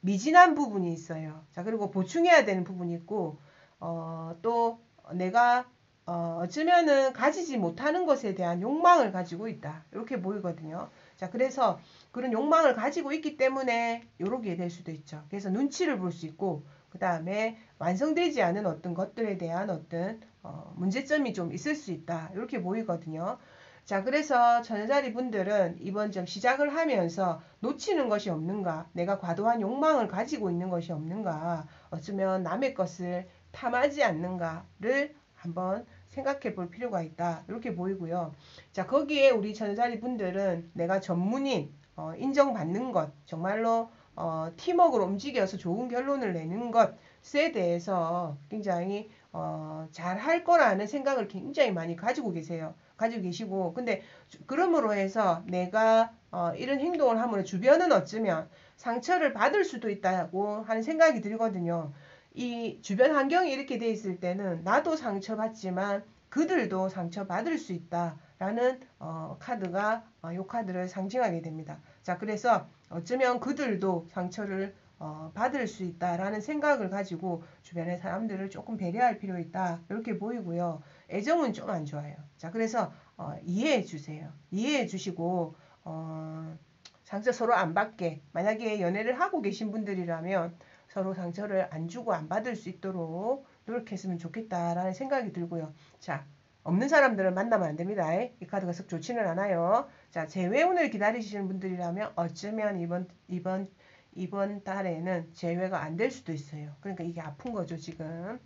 미진한 부분이 있어요. 자 그리고 보충해야 되는 부분이 있고 어, 또 내가 어, 어쩌면은 가지지 못하는 것에 대한 욕망을 가지고 있다. 이렇게 보이거든요. 자, 그래서 그런 욕망을 가지고 있기 때문에 이렇게 될 수도 있죠. 그래서 눈치를 볼 수 있고, 그 다음에 완성되지 않은 어떤 것들에 대한 어떤 어, 문제점이 좀 있을 수 있다. 이렇게 보이거든요. 자, 그래서 전자리 분들은 이번 좀 시작을 하면서 놓치는 것이 없는가, 내가 과도한 욕망을 가지고 있는 것이 없는가, 어쩌면 남의 것을 탐하지 않는가를 한번 생각해 볼 필요가 있다. 이렇게 보이고요. 자, 거기에 우리 전자리 분들은 내가 전문인, 어, 인정받는 것, 정말로 어, 팀워크로 움직여서 좋은 결론을 내는 것에 대해서 굉장히 어, 잘 할 거라는 생각을 굉장히 많이 가지고 계세요. 가지고 계시고, 근데 그러므로 해서 내가 어, 이런 행동을 함으로 주변은 어쩌면 상처를 받을 수도 있다고 하는 생각이 들거든요. 이 주변 환경이 이렇게 돼 있을 때는 나도 상처받지만 그들도 상처받을 수 있다라는 어, 카드가 어, 이 카드를 상징하게 됩니다. 자, 그래서 어쩌면 그들도 상처를 어, 받을 수 있다라는 생각을 가지고 주변의 사람들을 조금 배려할 필요 있다 이렇게 보이고요. 애정은 좀 안 좋아요. 자, 그래서 어, 이해해 주세요. 이해해 주시고 어, 상처 서로 안 받게 만약에 연애를 하고 계신 분들이라면 서로 상처를 안 주고 안 받을 수 있도록 노력했으면 좋겠다라는 생각이 들고요. 자, 없는 사람들은 만나면 안 됩니다. 이 카드가 썩 좋지는 않아요. 자, 재회운을 기다리시는 분들이라면 어쩌면 이번 이번 이번 달에는 재회가 안 될 수도 있어요. 그러니까 이게 아픈 거죠, 지금.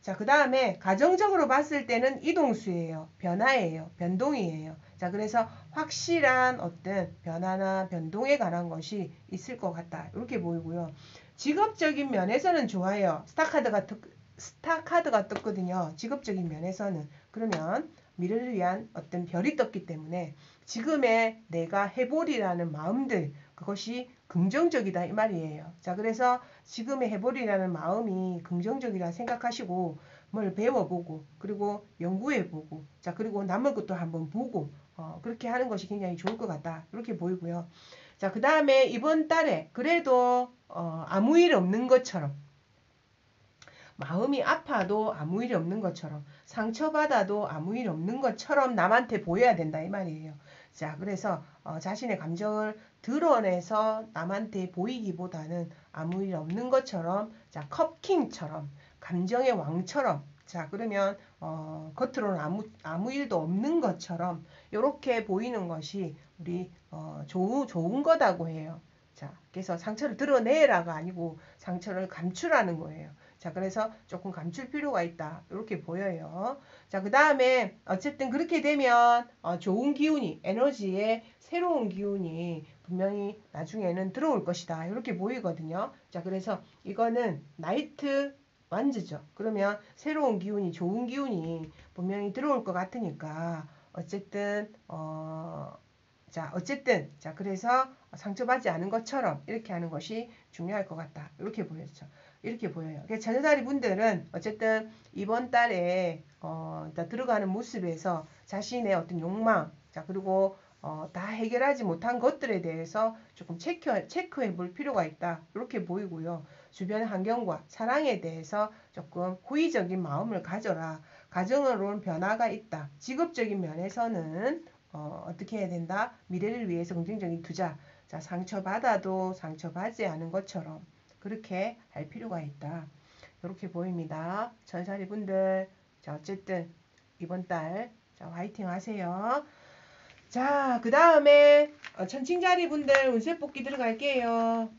자, 그 다음에 가정적으로 봤을 때는 이동수예요. 변화예요. 변동이에요. 자, 그래서 확실한 어떤 변화나 변동에 관한 것이 있을 것 같다. 이렇게 보이고요. 직업적인 면에서는 좋아요. 스타카드가 스타카드가 떴거든요. 직업적인 면에서는 그러면 미래를 위한 어떤 별이 떴기 때문에 지금의 내가 해보리라는 마음들 그것이 긍정적이다 이 말이에요. 자 그래서 지금의 해보리라는 마음이 긍정적이라 생각하시고 뭘 배워보고 그리고 연구해보고 자 그리고 남의 것도 한번 보고 어, 그렇게 하는 것이 굉장히 좋을 것 같다 이렇게 보이고요. 자 그 다음에 이번 달에 그래도 어, 아무 일 없는 것처럼 마음이 아파도 아무 일 없는 것처럼 상처받아도 아무 일 없는 것처럼 남한테 보여야 된다 이 말이에요. 자 그래서 어, 자신의 감정을 드러내서 남한테 보이기보다는 아무 일 없는 것처럼 자 컵킹처럼 감정의 왕처럼 자 그러면 어, 겉으로는 아무 아무 일도 없는 것처럼 이렇게 보이는 것이 우리 어, 좋은 좋은 거다고 해요. 자 그래서 상처를 드러내라가 아니고 상처를 감추라는 거예요. 자, 그래서 조금 감출 필요가 있다. 이렇게 보여요. 자, 그 다음에 어쨌든 그렇게 되면 어, 좋은 기운이, 에너지의 새로운 기운이 분명히 나중에는 들어올 것이다. 이렇게 보이거든요. 자, 그래서 이거는 나이트 완즈죠. 그러면 새로운 기운이, 좋은 기운이 분명히 들어올 것 같으니까 어쨌든 어, 자, 어쨌든 자, 그래서 상처받지 않은 것처럼 이렇게 하는 것이 중요할 것 같다. 이렇게 보였죠. 이렇게 보여요. 자녀자리 분들은 어쨌든 이번 달에 어, 들어가는 모습에서 자신의 어떤 욕망, 자 그리고 어, 다 해결하지 못한 것들에 대해서 조금 체크, 체크해 볼 필요가 있다. 이렇게 보이고요. 주변 환경과 사랑에 대해서 조금 호의적인 마음을 가져라. 가정으로는 변화가 있다. 직업적인 면에서는 어, 어떻게 해야 된다? 미래를 위해서 긍정적인 투자. 자, 상처받아도 상처받지 않은 것처럼 그렇게 할 필요가 있다. 이렇게 보입니다. 전사리 분들, 자, 어쨌든 이번 달, 자, 화이팅 하세요. 자, 그 다음에 어, 천칭자리 분들 운세 뽑기 들어갈게요.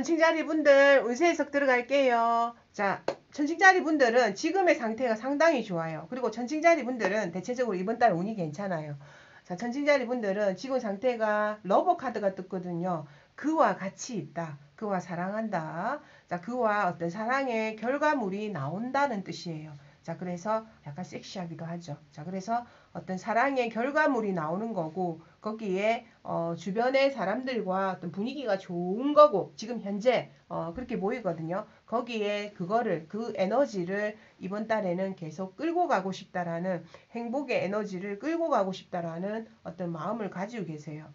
천칭자리 분들 운세 해석 들어갈게요. 자, 천칭자리 분들은 지금의 상태가 상당히 좋아요. 그리고 천칭자리 분들은 대체적으로 이번 달 운이 괜찮아요. 자, 천칭자리 분들은 지금 상태가 lover 카드가 떴거든요. 그와 같이 있다. 그와 사랑한다. 자, 그와 어떤 사랑의 결과물이 나온다는 뜻이에요. 자, 그래서 약간 섹시하기도 하죠. 자, 그래서 어떤 사랑의 결과물이 나오는 거고, 거기에 어, 주변의 사람들과 어떤 분위기가 좋은 거고, 지금 현재 어, 그렇게 보이거든요. 거기에 그거를, 그 에너지를 이번 달에는 계속 끌고 가고 싶다라는 행복의 에너지를 끌고 가고 싶다라는 어떤 마음을 가지고 계세요.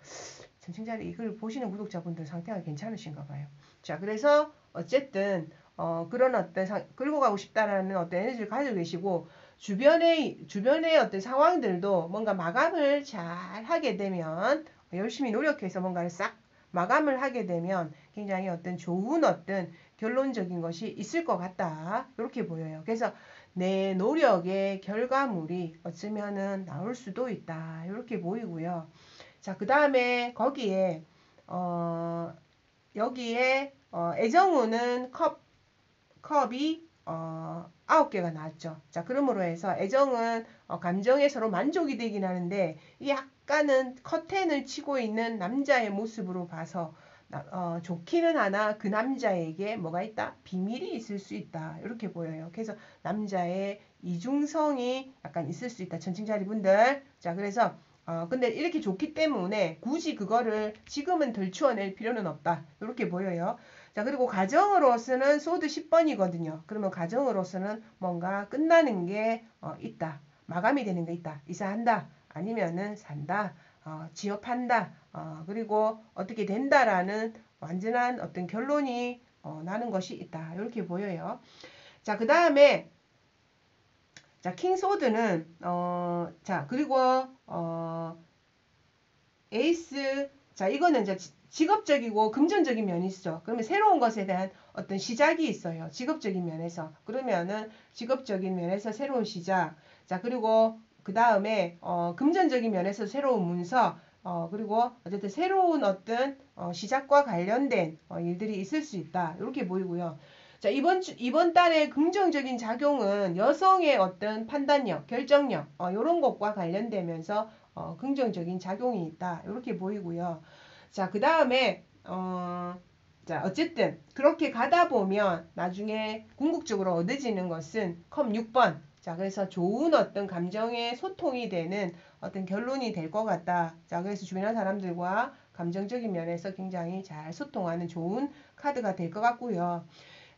전칭자리 이걸 보시는 구독자분들 상태가 괜찮으신가 봐요. 자, 그래서 어쨌든 어, 그런 어떤 상, 끌고 가고 싶다라는 어떤 에너지를 가지고 계시고 주변의 주변의 어떤 상황들도 뭔가 마감을 잘 하게 되면 열심히 노력해서 뭔가를 싹 마감을 하게 되면 굉장히 어떤 좋은 어떤 결론적인 것이 있을 것 같다. 이렇게 보여요. 그래서 내 노력의 결과물이 어쩌면은 나올 수도 있다. 이렇게 보이고요. 자, 그 다음에 거기에, 어, 여기에, 어, 애정우는 컵 컵이 어, 9개가 나왔죠. 자, 그러므로 해서 애정은 어, 감정에 서로 만족이 되긴 하는데 약간은 커튼을 치고 있는 남자의 모습으로 봐서 어, 좋기는 하나 그 남자에게 뭐가 있다? 비밀이 있을 수 있다. 이렇게 보여요. 그래서 남자의 이중성이 약간 있을 수 있다. 전칭자리 분들. 자, 그래서 어, 근데 이렇게 좋기 때문에 굳이 그거를 지금은 덜추어낼 필요는 없다. 이렇게 보여요. 자, 그리고 가정으로서는 소드 10번이거든요. 그러면 가정으로서는 뭔가 끝나는 게 어, 있다. 마감이 되는 게 있다. 이사한다. 아니면은 산다. 어, 지업한다. 어, 그리고 어떻게 된다라는 완전한 어떤 결론이 어, 나는 것이 있다. 이렇게 보여요. 자, 그 다음에 자, 킹소드는 어, 자, 그리고 어, 에이스 자, 이거는 이제 직업적이고 금전적인 면이 있어. 그러면 새로운 것에 대한 어떤 시작이 있어요. 직업적인 면에서. 그러면은 직업적인 면에서 새로운 시작. 자, 그리고 그 다음에 어, 금전적인 면에서 새로운 문서. 어, 그리고 어쨌든 새로운 어떤 어, 시작과 관련된 어, 일들이 있을 수 있다. 이렇게 보이고요. 자, 이번 주, 이번 달의 긍정적인 작용은 여성의 어떤 판단력, 결정력, 어, 이런 것과 관련되면서 어, 긍정적인 작용이 있다. 이렇게 보이고요. 자, 그 다음에, 어, 자, 어쨌든, 그렇게 가다 보면 나중에 궁극적으로 얻어지는 것은 컴 6번. 자, 그래서 좋은 어떤 감정의 소통이 되는 어떤 결론이 될 것 같다. 자, 그래서 주변 사람들과 감정적인 면에서 굉장히 잘 소통하는 좋은 카드가 될 것 같고요.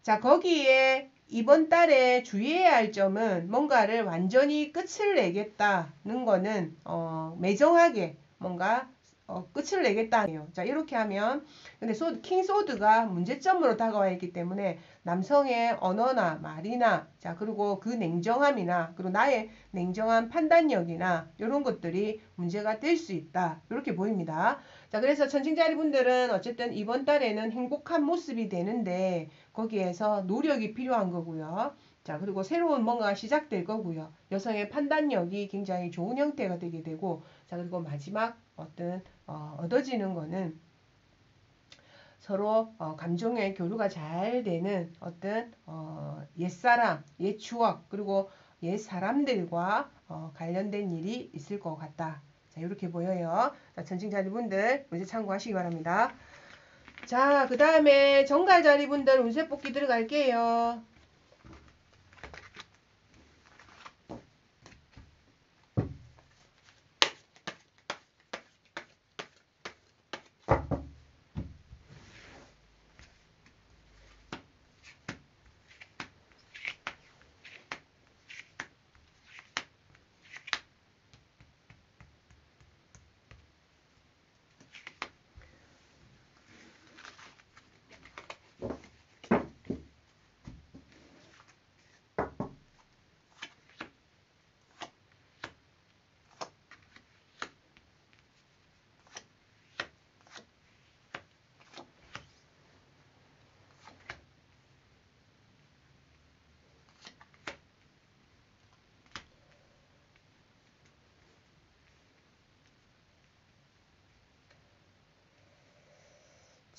자, 거기에 이번 달에 주의해야 할 점은 뭔가를 완전히 끝을 내겠다는 거는 어, 매정하게 뭔가 어, 끝을 내겠다네요. 자 이렇게 하면 근데 소, 킹 소드가 문제점으로 다가와 있기 때문에 남성의 언어나 말이나 자 그리고 그 냉정함이나 그리고 나의 냉정한 판단력이나 이런 것들이 문제가 될 수 있다 이렇게 보입니다. 자 그래서 천칭자리 분들은 어쨌든 이번 달에는 행복한 모습이 되는데 거기에서 노력이 필요한 거고요. 자, 그리고 새로운 뭔가 시작될 거고요. 여성의 판단력이 굉장히 좋은 형태가 되게 되고, 자, 그리고 마지막 어떤, 어, 얻어지는 거는 서로 어, 감정의 교류가 잘 되는 어떤 어, 옛사랑, 옛 추억, 그리고 옛 사람들과 어, 관련된 일이 있을 것 같다. 자, 이렇게 보여요. 자, 전칭자리분들 문제 참고하시기 바랍니다. 자, 그 다음에 정갈자리분들 운세 뽑기 들어갈게요.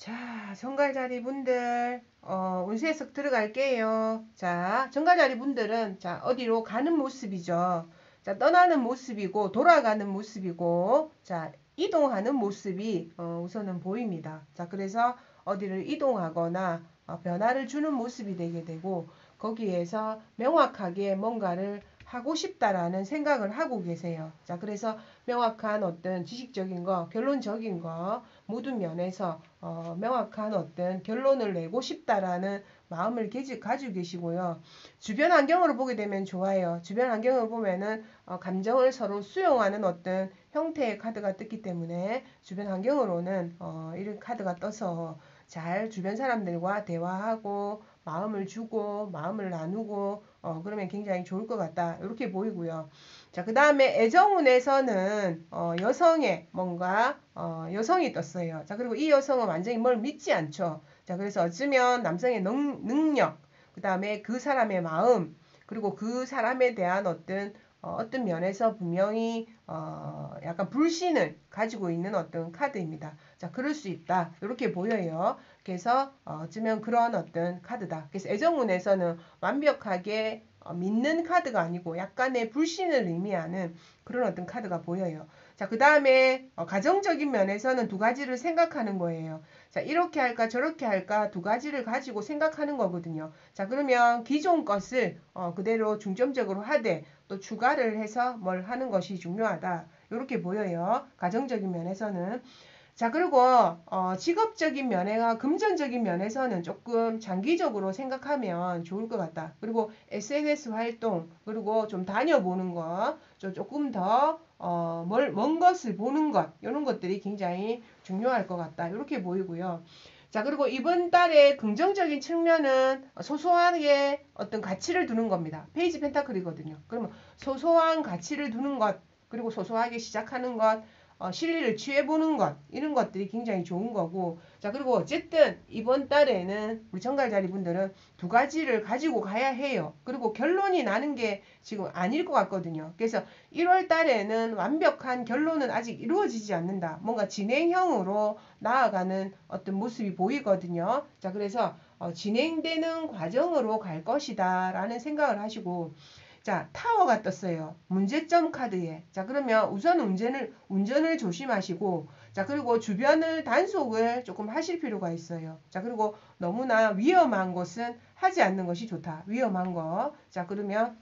자, 정갈자리 분들, 어, 운세 해석 들어갈게요. 자, 정갈자리 분들은, 자, 어디로 가는 모습이죠. 자, 떠나는 모습이고, 돌아가는 모습이고, 자, 이동하는 모습이, 어, 우선은 보입니다. 자, 그래서 어디를 이동하거나, 어, 변화를 주는 모습이 되게 되고, 거기에서 명확하게 뭔가를 하고 싶다라는 생각을 하고 계세요. 자, 그래서 명확한 어떤 지식적인 거, 결론적인 거, 모든 면에서 어, 명확한 어떤 결론을 내고 싶다라는 마음을 가지고 계시고요. 주변 환경으로 보게 되면 좋아요. 주변 환경을 보면은 어, 감정을 서로 수용하는 어떤 형태의 카드가 떴기 때문에 주변 환경으로는 어, 이런 카드가 떠서 잘 주변 사람들과 대화하고 마음을 주고 마음을 나누고 어, 그러면 굉장히 좋을 것 같다. 이렇게 보이고요. 자, 그 다음에 애정운에서는 어, 여성의 뭔가 어, 여성이 떴어요. 자, 그리고 이 여성은 완전히 뭘 믿지 않죠. 자, 그래서 어쩌면 남성의 능, 능력, 그 다음에 그 사람의 마음, 그리고 그 사람에 대한 어떤 어, 어떤 면에서 분명히 어, 약간 불신을 가지고 있는 어떤 카드입니다. 자, 그럴 수 있다. 이렇게 보여요. 그래서 어, 어쩌면 그런 어떤 카드다. 그래서 애정운에서는 완벽하게 어, 믿는 카드가 아니고 약간의 불신을 의미하는 그런 어떤 카드가 보여요. 자, 그 다음에 어, 가정적인 면에서는 두 가지를 생각하는 거예요. 자, 이렇게 할까 저렇게 할까 두 가지를 가지고 생각하는 거거든요. 자, 그러면 기존 것을 어, 그대로 중점적으로 하되 또 추가를 해서 뭘 하는 것이 중요하다. 이렇게 보여요. 가정적인 면에서는. 자, 그리고 어, 직업적인 면에가 금전적인 면에서는 조금 장기적으로 생각하면 좋을 것 같다. 그리고 SNS 활동, 그리고 좀 다녀보는 것, 조금 더 어, 멀, 먼 것을 보는 것, 이런 것들이 굉장히 중요할 것 같다. 이렇게 보이고요. 자, 그리고 이번 달에 긍정적인 측면은 소소하게 어떤 가치를 두는 겁니다. 페이지 펜타클이거든요. 그러면 소소한 가치를 두는 것, 그리고 소소하게 시작하는 것, 어, 실리를 취해보는 것 이런 것들이 굉장히 좋은 거고. 자 그리고 어쨌든 이번 달에는 우리 정갈자리 분들은 두 가지를 가지고 가야 해요. 그리고 결론이 나는 게 지금 아닐 것 같거든요. 그래서 1월 달에는 완벽한 결론은 아직 이루어지지 않는다. 뭔가 진행형으로 나아가는 어떤 모습이 보이거든요. 자 그래서 어, 진행되는 과정으로 갈 것이다 라는 생각을 하시고 자, 타워가 떴어요. 문제점 카드에. 자, 그러면 우선 운전을, 운전을 조심하시고, 자, 그리고 주변을 단속을 조금 하실 필요가 있어요. 자, 그리고 너무나 위험한 것은 하지 않는 것이 좋다. 위험한 거. 자, 그러면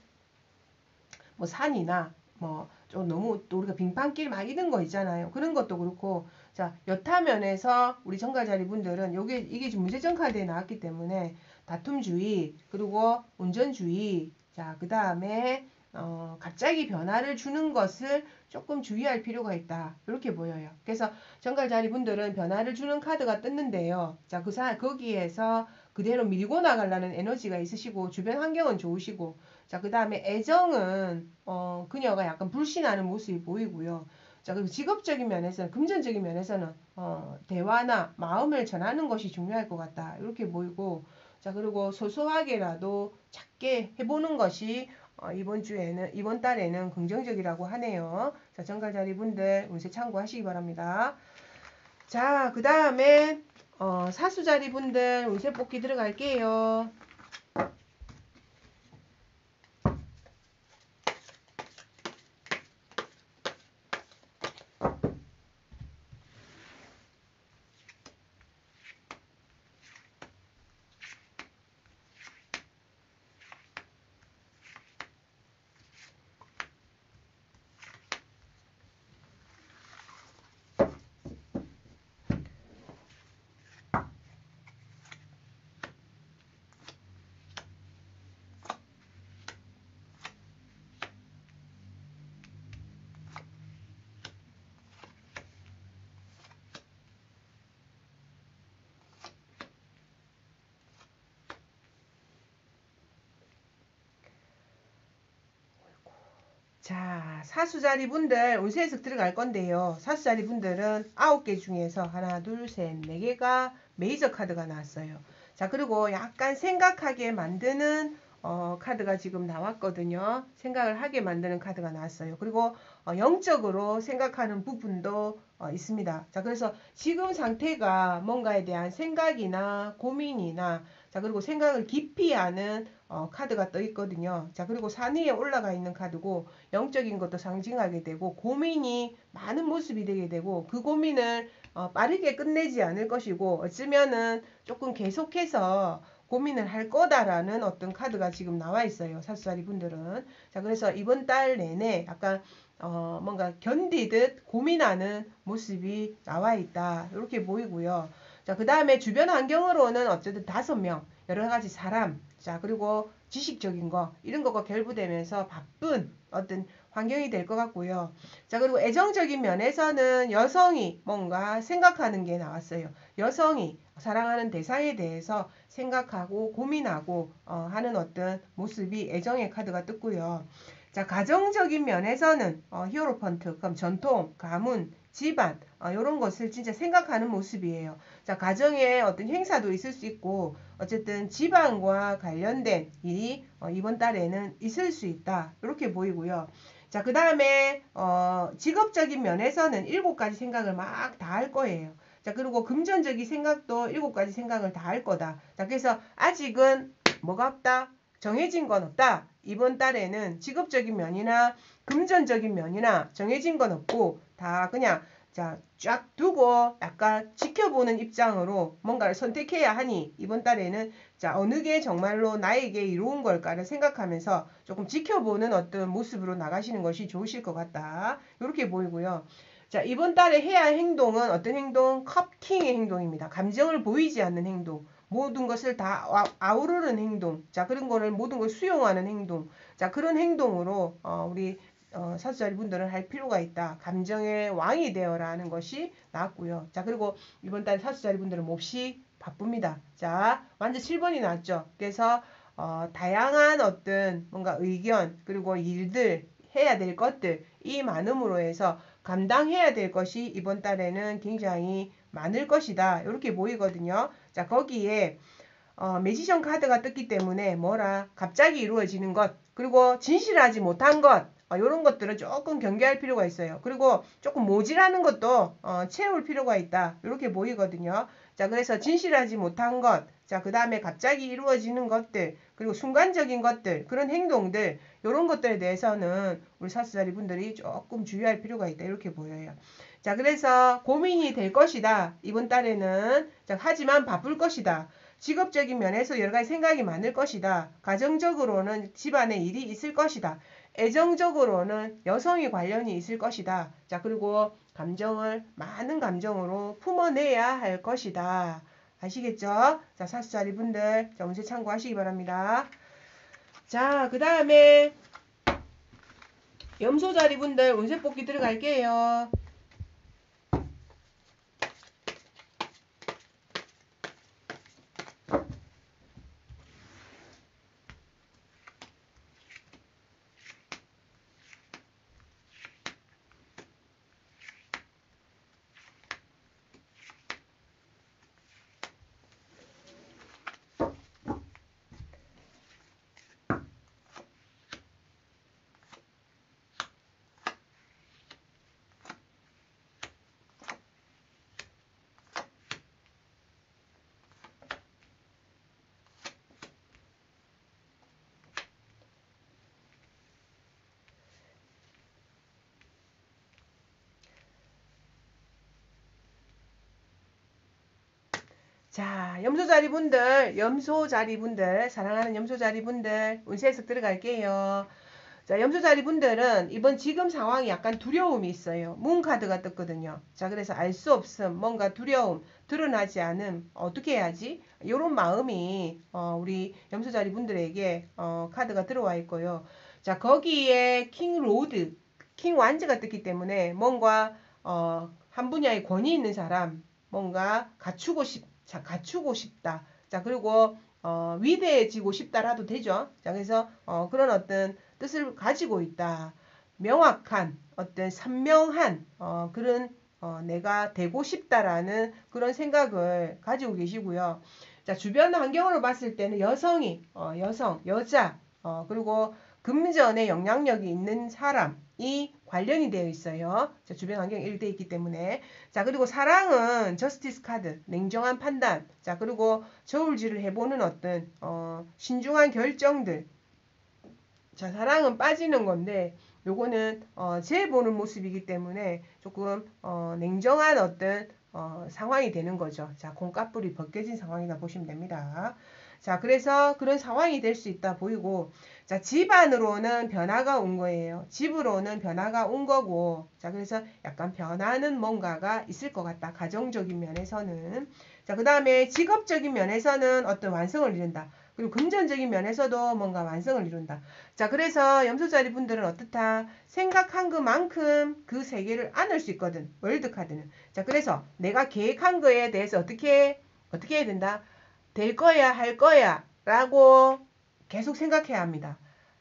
뭐 산이나 뭐 좀 너무 또 우리가 빙판길 막 이런 거 있잖아요. 그런 것도 그렇고 자 여타면에서 우리 정가자리 분들은 요게 이게 지금 문제점 카드에 나왔기 때문에 다툼주의 그리고 운전주의 자, 그 다음에 어, 갑자기 변화를 주는 것을 조금 주의할 필요가 있다. 이렇게 보여요. 그래서 정갈자리 분들은 변화를 주는 카드가 떴는데요. 자, 그 사, 거기에서 그대로 밀고 나가려는 에너지가 있으시고, 주변 환경은 좋으시고, 자, 그 다음에 애정은, 어, 그녀가 약간 불신하는 모습이 보이고요. 자, 그리고 직업적인 면에서는, 금전적인 면에서는, 어, 대화나 마음을 전하는 것이 중요할 것 같다. 이렇게 보이고, 자, 그리고 소소하게라도 작게 해보는 것이 어, 이번 주에는, 이번 달에는 긍정적이라고 하네요. 자, 정갈자리 분들 운세 참고하시기 바랍니다. 자, 그 다음에, 어, 사수자리 분들 운세 뽑기 들어갈게요. 자, 사수자리 분들 운세 해석 들어갈 건데요. 사수자리 분들은 9개 중에서 하나, 둘, 셋, 네 개가 메이저 카드가 나왔어요. 자, 그리고 약간 생각하게 만드는 어, 카드가 지금 나왔거든요. 생각을 하게 만드는 카드가 나왔어요. 그리고 어, 영적으로 생각하는 부분도 어, 있습니다. 자, 그래서 지금 상태가 뭔가에 대한 생각이나 고민이나 자, 그리고 생각을 깊이 하는 어, 카드가 떠 있거든요. 자, 그리고 산 위에 올라가 있는 카드고 영적인 것도 상징하게 되고 고민이 많은 모습이 되게 되고 그 고민을 어, 빠르게 끝내지 않을 것이고 어쩌면은 조금 계속해서 고민을 할 거다라는 어떤 카드가 지금 나와 있어요. 사수자리 분들은. 자, 그래서 이번 달 내내 약간 어, 뭔가 견디듯 고민하는 모습이 나와 있다. 이렇게 보이고요. 자, 그 다음에 주변 환경으로는 어쨌든 다섯 명, 여러 가지 사람, 자, 그리고 지식적인 거, 이런 거가 결부되면서 바쁜 어떤 환경이 될 것 같고요. 자, 그리고 애정적인 면에서는 여성이 뭔가 생각하는 게 나왔어요. 여성이 사랑하는 대상에 대해서 생각하고 고민하고 어, 하는 어떤 모습이 애정의 카드가 떴고요. 자, 가정적인 면에서는 어, 히어로펀트, 그럼 전통, 가문, 집안 어, 이런 것을 진짜 생각하는 모습이에요. 자 가정에 어떤 행사도 있을 수 있고 어쨌든 집안과 관련된 일이 어, 이번 달에는 있을 수 있다 이렇게 보이고요. 자 그 다음에 어, 직업적인 면에서는 일곱 가지 생각을 막 다 할 거예요. 자 그리고 금전적인 생각도 일곱 가지 생각을 다 할 거다. 자 그래서 아직은 뭐가 없다 정해진 건 없다. 이번 달에는 직업적인 면이나 금전적인 면이나 정해진 건 없고 다 그냥 자, 쫙 두고 약간 지켜보는 입장으로 뭔가를 선택해야 하니 이번 달에는 자, 어느 게 정말로 나에게 이로운 걸까를 생각하면서 조금 지켜보는 어떤 모습으로 나가시는 것이 좋으실 것 같다. 이렇게 보이고요. 자, 이번 달에 해야 할 행동은 어떤 행동? 컵킹의 행동입니다. 감정을 보이지 않는 행동. 모든 것을 다 아우르는 행동. 자, 그런 거를 모든 걸 수용하는 행동. 자, 그런 행동으로 어, 우리 어, 사수자리 분들은 할 필요가 있다. 감정의 왕이 되어라 하는 것이 나왔고요. 자, 그리고 이번 달 사수자리 분들은 몹시 바쁩니다. 자, 완전 7번이 나왔죠. 그래서 어, 다양한 어떤 뭔가 의견 그리고 일들 해야 될 것들 이 많음으로 해서 감당해야 될 것이 이번 달에는 굉장히 많을 것이다. 이렇게 보이거든요. 자, 거기에 어, 매지션 카드가 떴기 때문에 뭐라 갑자기 이루어지는 것 그리고 진실하지 못한 것 이런 어, 것들은 조금 경계할 필요가 있어요. 그리고 조금 모질하는 것도 어, 채울 필요가 있다. 이렇게 보이거든요. 자, 그래서 진실하지 못한 것, 자, 그 다음에 갑자기 이루어지는 것들, 그리고 순간적인 것들, 그런 행동들, 이런 것들에 대해서는 우리 사수자리 분들이 조금 주의할 필요가 있다. 이렇게 보여요. 자, 그래서 고민이 될 것이다. 이번 달에는. 자, 하지만 바쁠 것이다. 직업적인 면에서 여러 가지 생각이 많을 것이다. 가정적으로는 집안에 일이 있을 것이다. 애정적으로는 여성이 관련이 있을 것이다. 자, 그리고 감정을 많은 감정으로 품어내야 할 것이다. 아시겠죠? 자, 사수자리 분들, 자, 운세 참고하시기 바랍니다. 자, 그 다음에 염소자리 분들 운세 뽑기 들어갈게요. 자, 염소자리 분들, 염소자리 분들, 사랑하는 염소자리 분들, 운세 해석 들어갈게요. 자, 염소자리 분들은 이번 지금 상황이 약간 두려움이 있어요. moon 카드가 떴거든요. 자, 그래서 알 수 없음, 뭔가 두려움, 드러나지 않음, 어떻게 해야지? 이런 마음이 어, 우리 염소자리 분들에게 어, 카드가 들어와 있고요. 자, 거기에 king rod, king wands가 떴기 때문에 뭔가 어, 한 분야의 권위 있는 사람, 뭔가 갖추고 싶 자, 갖추고 싶다. 자, 그리고 어, 위대해지고 싶다라도 되죠. 자, 그래서 어, 그런 어떤 뜻을 가지고 있다. 명확한 어떤 선명한 어, 그런 어, 내가 되고 싶다라는 그런 생각을 가지고 계시고요. 자, 주변 환경으로 봤을 때는 여성이 어, 여성, 여자 어, 그리고 금전에 영향력이 있는 사람 이 관련이 되어 있어요. 자, 주변 환경이 일대 있기 때문에. 자, 그리고 사랑은 저스티스 카드, 냉정한 판단. 자, 그리고 저울질을 해보는 어떤, 어, 신중한 결정들. 자, 사랑은 빠지는 건데, 요거는, 어, 재 보는 모습이기 때문에 조금, 어, 냉정한 어떤, 어, 상황이 되는 거죠. 자, 공까불이 벗겨진 상황이다 보시면 됩니다. 자, 그래서 그런 상황이 될 수 있다 보이고, 자, 집안으로는 변화가 온 거예요. 집으로는 변화가 온 거고, 자, 그래서 약간 변화는 뭔가가 있을 것 같다. 가정적인 면에서는. 자, 그 다음에 직업적인 면에서는 어떤 완성을 이룬다. 그리고 금전적인 면에서도 뭔가 완성을 이룬다. 자, 그래서 염소자리 분들은 어떻다? 생각한 그만큼 그 세계를 안을 수 있거든. 월드카드는. 자, 그래서 내가 계획한 거에 대해서 어떻게, 어떻게 해야 된다? 될 거야, 할 거야, 라고 계속 생각해야 합니다.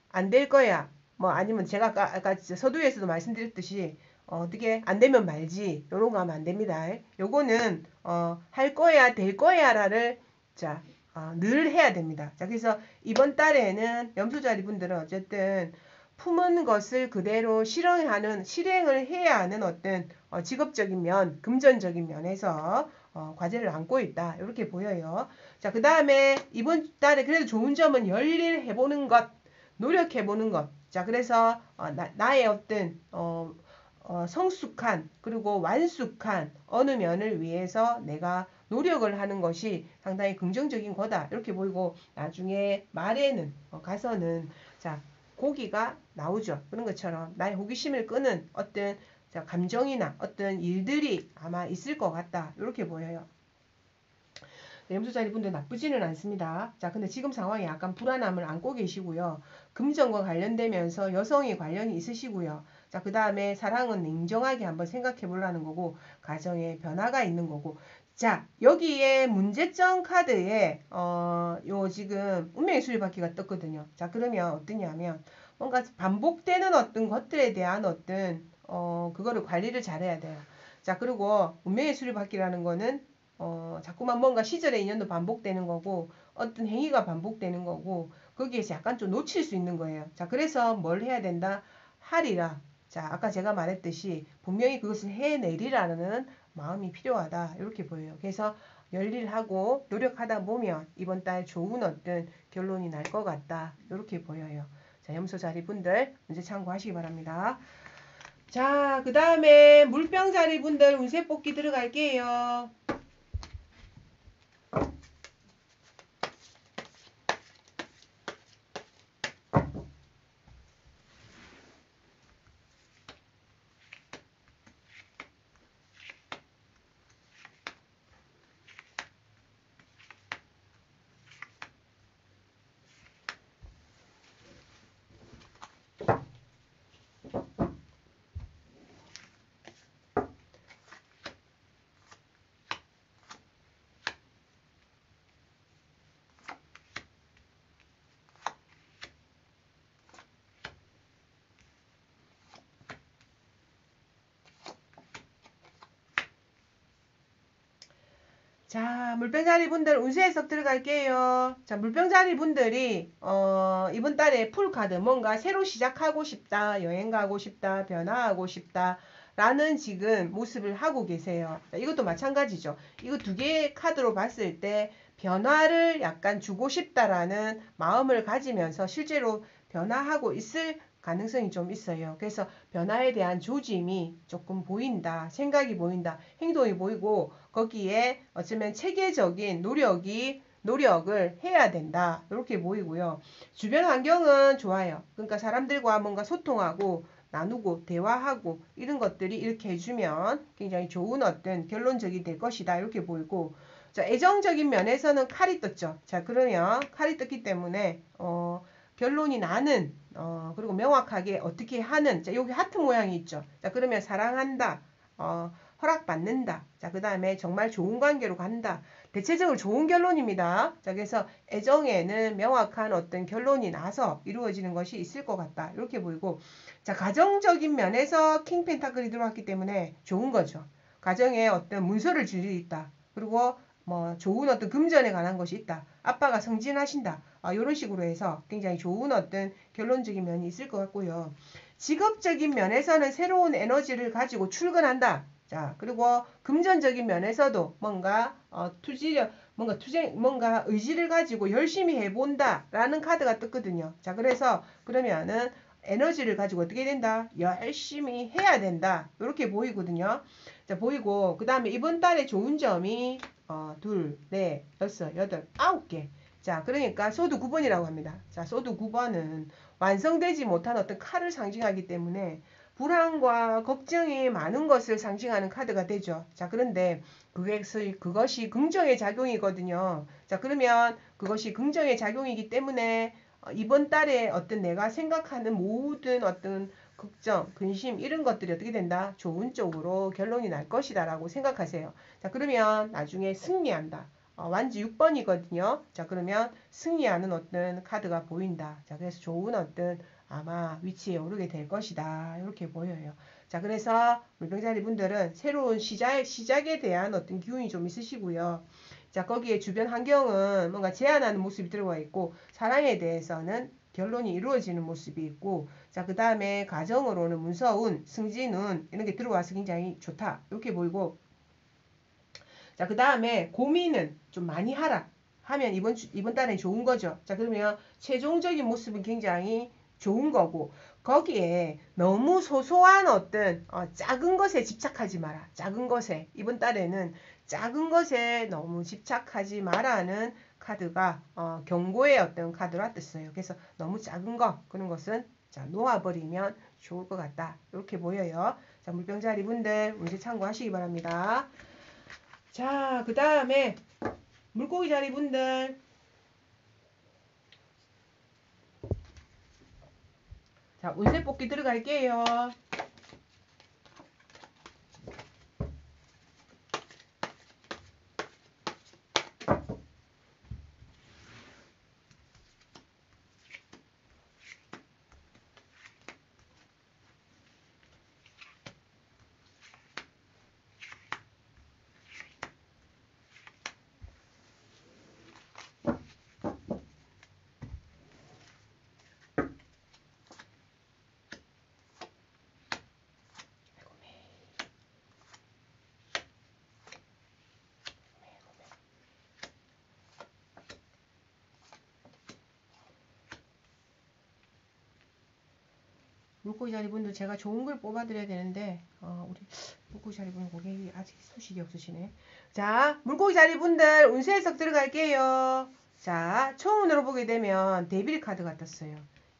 안 될 거야. 뭐 아니면 제가 아까, 아까 서두에서도 말씀드렸듯이 어, 떻게안 되면 말지. 요런 거 하면 안 됩니다. 요거는 어, 할 거야, 될 거야라를 자, 어, 늘 해야 됩니다. 자, 그래서 이번 달에는 염소자리 분들은 어쨌든 품은 것을 그대로 실행하는 실행을 해야 하는 어떤 어, 직업적인 면, 금전적인 면에서 어, 과제를 안고 있다. 이렇게 보여요. 자, 그 다음에 이번 달에 그래도 좋은 점은 열일 해보는 것, 노력해보는 것. 자, 그래서 어, 나, 의 어떤 어, 어, 성숙한 그리고 완숙한 어느 면을 위해서 내가 노력을 하는 것이 상당히 긍정적인 거다. 이렇게 보이고 나중에 말에는 어, 가서는 자 고기가 나오죠. 그런 것처럼 나의 호기심을 끄는 어떤 자, 감정이나 어떤 일들이 아마 있을 것 같다. 이렇게 보여요. 염소자리 분들 나쁘지는 않습니다. 자, 근데 지금 상황이 약간 불안함을 안고 계시고요. 금전과 관련되면서 여성이 관련이 있으시고요. 자, 그 다음에 사랑은 냉정하게 한번 생각해 보라는 거고, 가정에 변화가 있는 거고, 자, 여기에 문제점 카드에 어, 요 지금 운명의 수리바퀴가 떴거든요. 자, 그러면 어떠냐면 뭔가 반복되는 어떤 것들에 대한 어떤 어, 그거를 관리를 잘해야 돼요. 자, 그리고 운명의 수리바퀴라는 거는 어, 자꾸만 뭔가 시절의 인연도 반복되는 거고 어떤 행위가 반복되는 거고 거기에서 약간 좀 놓칠 수 있는 거예요. 자, 그래서 뭘 해야 된다? 하리라. 자, 아까 제가 말했듯이 분명히 그것을 해내리라는 마음이 필요하다. 이렇게 보여요. 그래서 열일하고 노력하다 보면 이번 달 좋은 어떤 결론이 날 것 같다. 이렇게 보여요. 자, 염소 자리 분들 문제 참고하시기 바랍니다. 자, 그 다음에 물병 자리 분들 운세 뽑기 들어갈게요. 자, 물병자리 분들 운세 해석 들어갈게요. 자, 물병자리 분들이 어, 이번 달에 풀 카드 뭔가 새로 시작하고 싶다, 여행 가고 싶다, 변화하고 싶다. 라는 지금 모습을 하고 계세요. 자, 이것도 마찬가지죠. 이거 두 개의 카드로 봤을 때 변화를 약간 주고 싶다라는 마음을 가지면서 실제로 변화하고 있을 가능성이 좀 있어요. 그래서 변화에 대한 조짐이 조금 보인다. 생각이 보인다. 행동이 보이고 거기에 어쩌면 체계적인 노력이 노력을 해야 된다. 이렇게 보이고요. 주변 환경은 좋아요. 그러니까 사람들과 뭔가 소통하고 나누고 대화하고 이런 것들이 이렇게 해주면 굉장히 좋은 어떤 결론적이 될 것이다. 이렇게 보이고 자, 애정적인 면에서는 칼이 떴죠. 자, 그러면 칼이 떴기 때문에 어, 결론이 나는 어, 그리고 명확하게 어떻게 하는 자 여기 하트 모양이 있죠. 자 그러면 사랑한다. 어, 허락받는다. 자, 그 다음에 정말 좋은 관계로 간다. 대체적으로 좋은 결론입니다. 자, 그래서 애정에는 명확한 어떤 결론이 나서 이루어지는 것이 있을 것 같다. 이렇게 보이고, 자, 가정적인 면에서 킹 펜타클이 들어왔기 때문에 좋은 거죠. 가정에 어떤 문서를 줄 일이 있다. 그리고 뭐 좋은 어떤 금전에 관한 것이 있다. 아빠가 승진하신다. 아, 이런 식으로 해서 굉장히 좋은 어떤 결론적인 면이 있을 것 같고요. 직업적인 면에서는 새로운 에너지를 가지고 출근한다. 자, 그리고 금전적인 면에서도 뭔가 어, 투지력, 뭔가 투쟁, 뭔가 의지를 가지고 열심히 해본다라는 카드가 떴거든요. 자, 그래서 그러면은 에너지를 가지고 어떻게 된다? 열심히 해야 된다. 이렇게 보이거든요. 자, 보이고, 그 다음에 이번 달에 좋은 점이, 어, 둘, 넷, 여섯, 여덟, 아홉 개. 자, 그러니까 sword 9번이라고 합니다. 자, sword 9번은 완성되지 못한 어떤 칼을 상징하기 때문에 불안과 걱정이 많은 것을 상징하는 카드가 되죠. 자, 그런데 그것이, 그것이 긍정의 작용이거든요. 자, 그러면 그것이 긍정의 작용이기 때문에 어, 이번 달에 어떤 내가 생각하는 모든 어떤 걱정, 근심 이런 것들이 어떻게 된다? 좋은 쪽으로 결론이 날 것이다 라고 생각하세요. 자 그러면 나중에 승리한다. 어, 완지 6번이거든요. 자 그러면 승리하는 어떤 카드가 보인다. 자 그래서 좋은 어떤 아마 위치에 오르게 될 것이다. 이렇게 보여요. 자 그래서 물병자리 분들은 새로운 시작, 시작에 대한 어떤 기운이 좀 있으시고요. 자, 거기에 주변 환경은 뭔가 제한하는 모습이 들어가 있고, 사랑에 대해서는 결론이 이루어지는 모습이 있고, 자, 그 다음에 가정으로는 문서운, 승진운, 이런 게 들어와서 굉장히 좋다. 이렇게 보이고, 자, 그 다음에 고민은 좀 많이 하라. 하면 이번 주, 이번 달에 좋은 거죠. 자, 그러면 최종적인 모습은 굉장히 좋은 거고, 거기에 너무 소소한 어떤 어, 작은 것에 집착하지 마라. 작은 것에 이번 달에는 작은 것에 너무 집착하지 마라는 카드가 어, 경고의 어떤 카드라 뜻어요. 그래서 너무 작은 거 그런 것은 자 놓아버리면 좋을 것 같다. 이렇게 보여요. 자 물병자리 분들 문제 참고하시기 바랍니다. 자 그 다음에 물고기 자리 분들 자 운세 뽑기 들어갈게요. 물고기 자리 분들 제가 좋은 걸 뽑아드려야 되는데 어, 우리 물고기 자리 분 고객이 아직 소식이 없으시네. 자, 물고기 자리 분들 운세 해석 들어갈게요. 자, 총운으로 보게 되면 데빌 카드가 떴어요.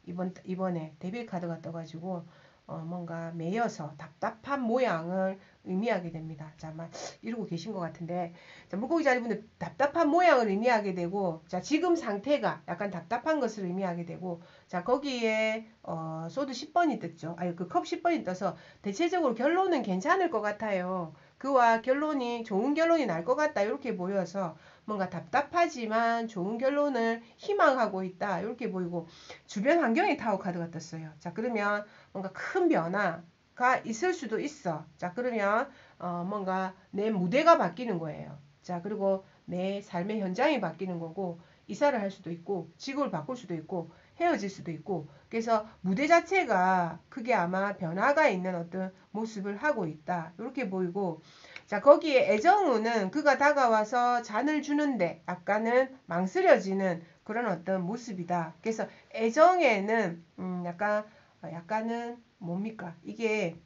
이번 이번에 데빌 카드가 떠가지고 어, 뭔가 매여서 답답한 모양을 의미하게 됩니다. 자, 아마 이러고 계신 것 같은데, 자, 물고기 자리분들 답답한 모양을 의미하게 되고, 자, 지금 상태가 약간 답답한 것을 의미하게 되고, 자, 거기에, 어, sword 10번이 떴죠. 아니, 그 컵 10번이 떠서, 대체적으로 결론은 괜찮을 것 같아요. 그와 결론이, 좋은 결론이 날 것 같다. 이렇게 보여서, 뭔가 답답하지만 좋은 결론을 희망하고 있다. 이렇게 보이고, 주변 환경에 타워 카드가 떴어요. 자, 그러면 뭔가 큰 변화가 있을 수도 있어. 자, 그러면 어, 뭔가 내 무대가 바뀌는 거예요. 자, 그리고 내 삶의 현장이 바뀌는 거고, 이사를 할 수도 있고, 직업을 바꿀 수도 있고, 헤어질 수도 있고, 그래서 무대 자체가 크게 아마 변화가 있는 어떤 모습을 하고 있다. 이렇게 보이고, 자, 거기에 애정우는 그가 다가와서 잔을 주는데 약간은 망설여지는 그런 어떤 모습이다. 그래서 애정에는, 음, 약간, 약간은 뭡니까? 이게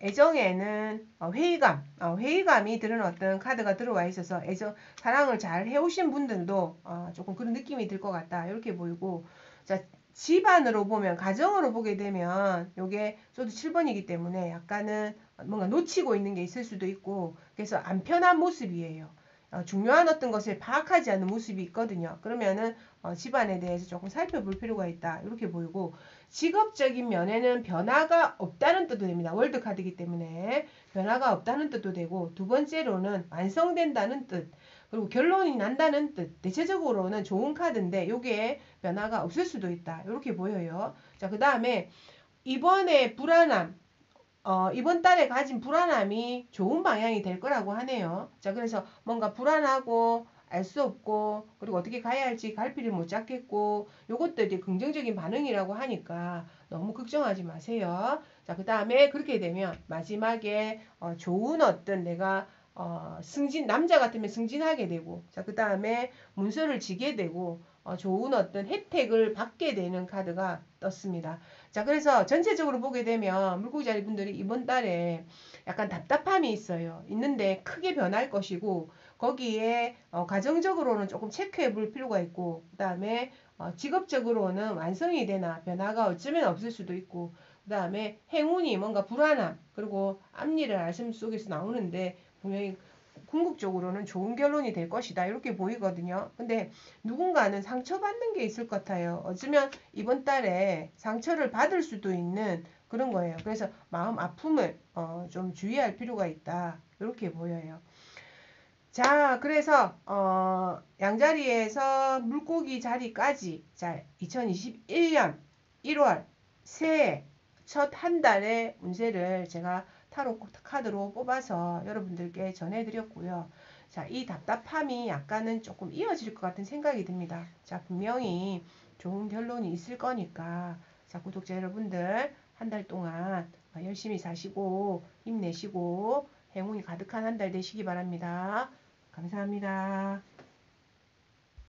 애정에는 어, 회의감, 어, 회의감이 드는 어떤 카드가 들어와 있어서 애정, 사랑을 잘 해오신 분들도 어, 조금 그런 느낌이 들 것 같다. 이렇게 보이고, 자, 집안으로 보면, 가정으로 보게 되면, 요게 저도 7번이기 때문에 약간은 뭔가 놓치고 있는 게 있을 수도 있고, 그래서 안 편한 모습이에요. 어, 중요한 어떤 것을 파악하지 않는 모습이 있거든요. 그러면은 어, 집안에 대해서 조금 살펴볼 필요가 있다. 이렇게 보이고 직업적인 면에는 변화가 없다는 뜻도 됩니다. 월드 카드이기 때문에 변화가 없다는 뜻도 되고 두 번째로는 완성된다는 뜻. 그리고 결론이 난다는 뜻. 대체적으로는 좋은 카드인데 요게 변화가 없을 수도 있다. 이렇게 보여요. 자, 그 다음에 이번에 불안함, 어, 이번 달에 가진 불안함이 좋은 방향이 될 거라고 하네요. 자, 그래서 뭔가 불안하고 알 수 없고 그리고 어떻게 가야 할지 갈피를 못 잡겠고 요것들이 긍정적인 반응이라고 하니까 너무 걱정하지 마세요. 자, 그 다음에 그렇게 되면 마지막에 어, 좋은 어떤 내가 어, 승진 남자 같으면 승진하게 되고 자, 그 다음에 문서를 지게 되고 어, 좋은 어떤 혜택을 받게 되는 카드가 떴습니다. 자, 그래서 전체적으로 보게 되면 물고기 자리 분들이 이번 달에 약간 답답함이 있어요. 있는데 크게 변할 것이고 거기에 어, 가정적으로는 조금 체크해 볼 필요가 있고 그 다음에 어, 직업적으로는 완성이 되나 변화가 어쩌면 없을 수도 있고 그 다음에 행운이 뭔가 불안함 그리고 앞니를 말씀 속에서 나오는데 분명히 궁극적으로는 좋은 결론이 될 것이다. 이렇게 보이거든요. 근데 누군가는 상처받는 게 있을 것 같아요. 어쩌면 이번 달에 상처를 받을 수도 있는 그런 거예요. 그래서 마음 아픔을 어, 좀 주의할 필요가 있다. 이렇게 보여요. 자, 그래서 어, 양자리에서 물고기 자리까지 자, 2021년 1월 새해 첫 한 달의 운세를 제가 타로 카드로 뽑아서 여러분들께 전해드렸고요. 자, 이 답답함이 약간은 조금 이어질 것 같은 생각이 듭니다. 자, 분명히 좋은 결론이 있을 거니까 자, 구독자 여러분들 한 달 동안 열심히 사시고 힘내시고 행운이 가득한 한 달 되시기 바랍니다. 감사합니다.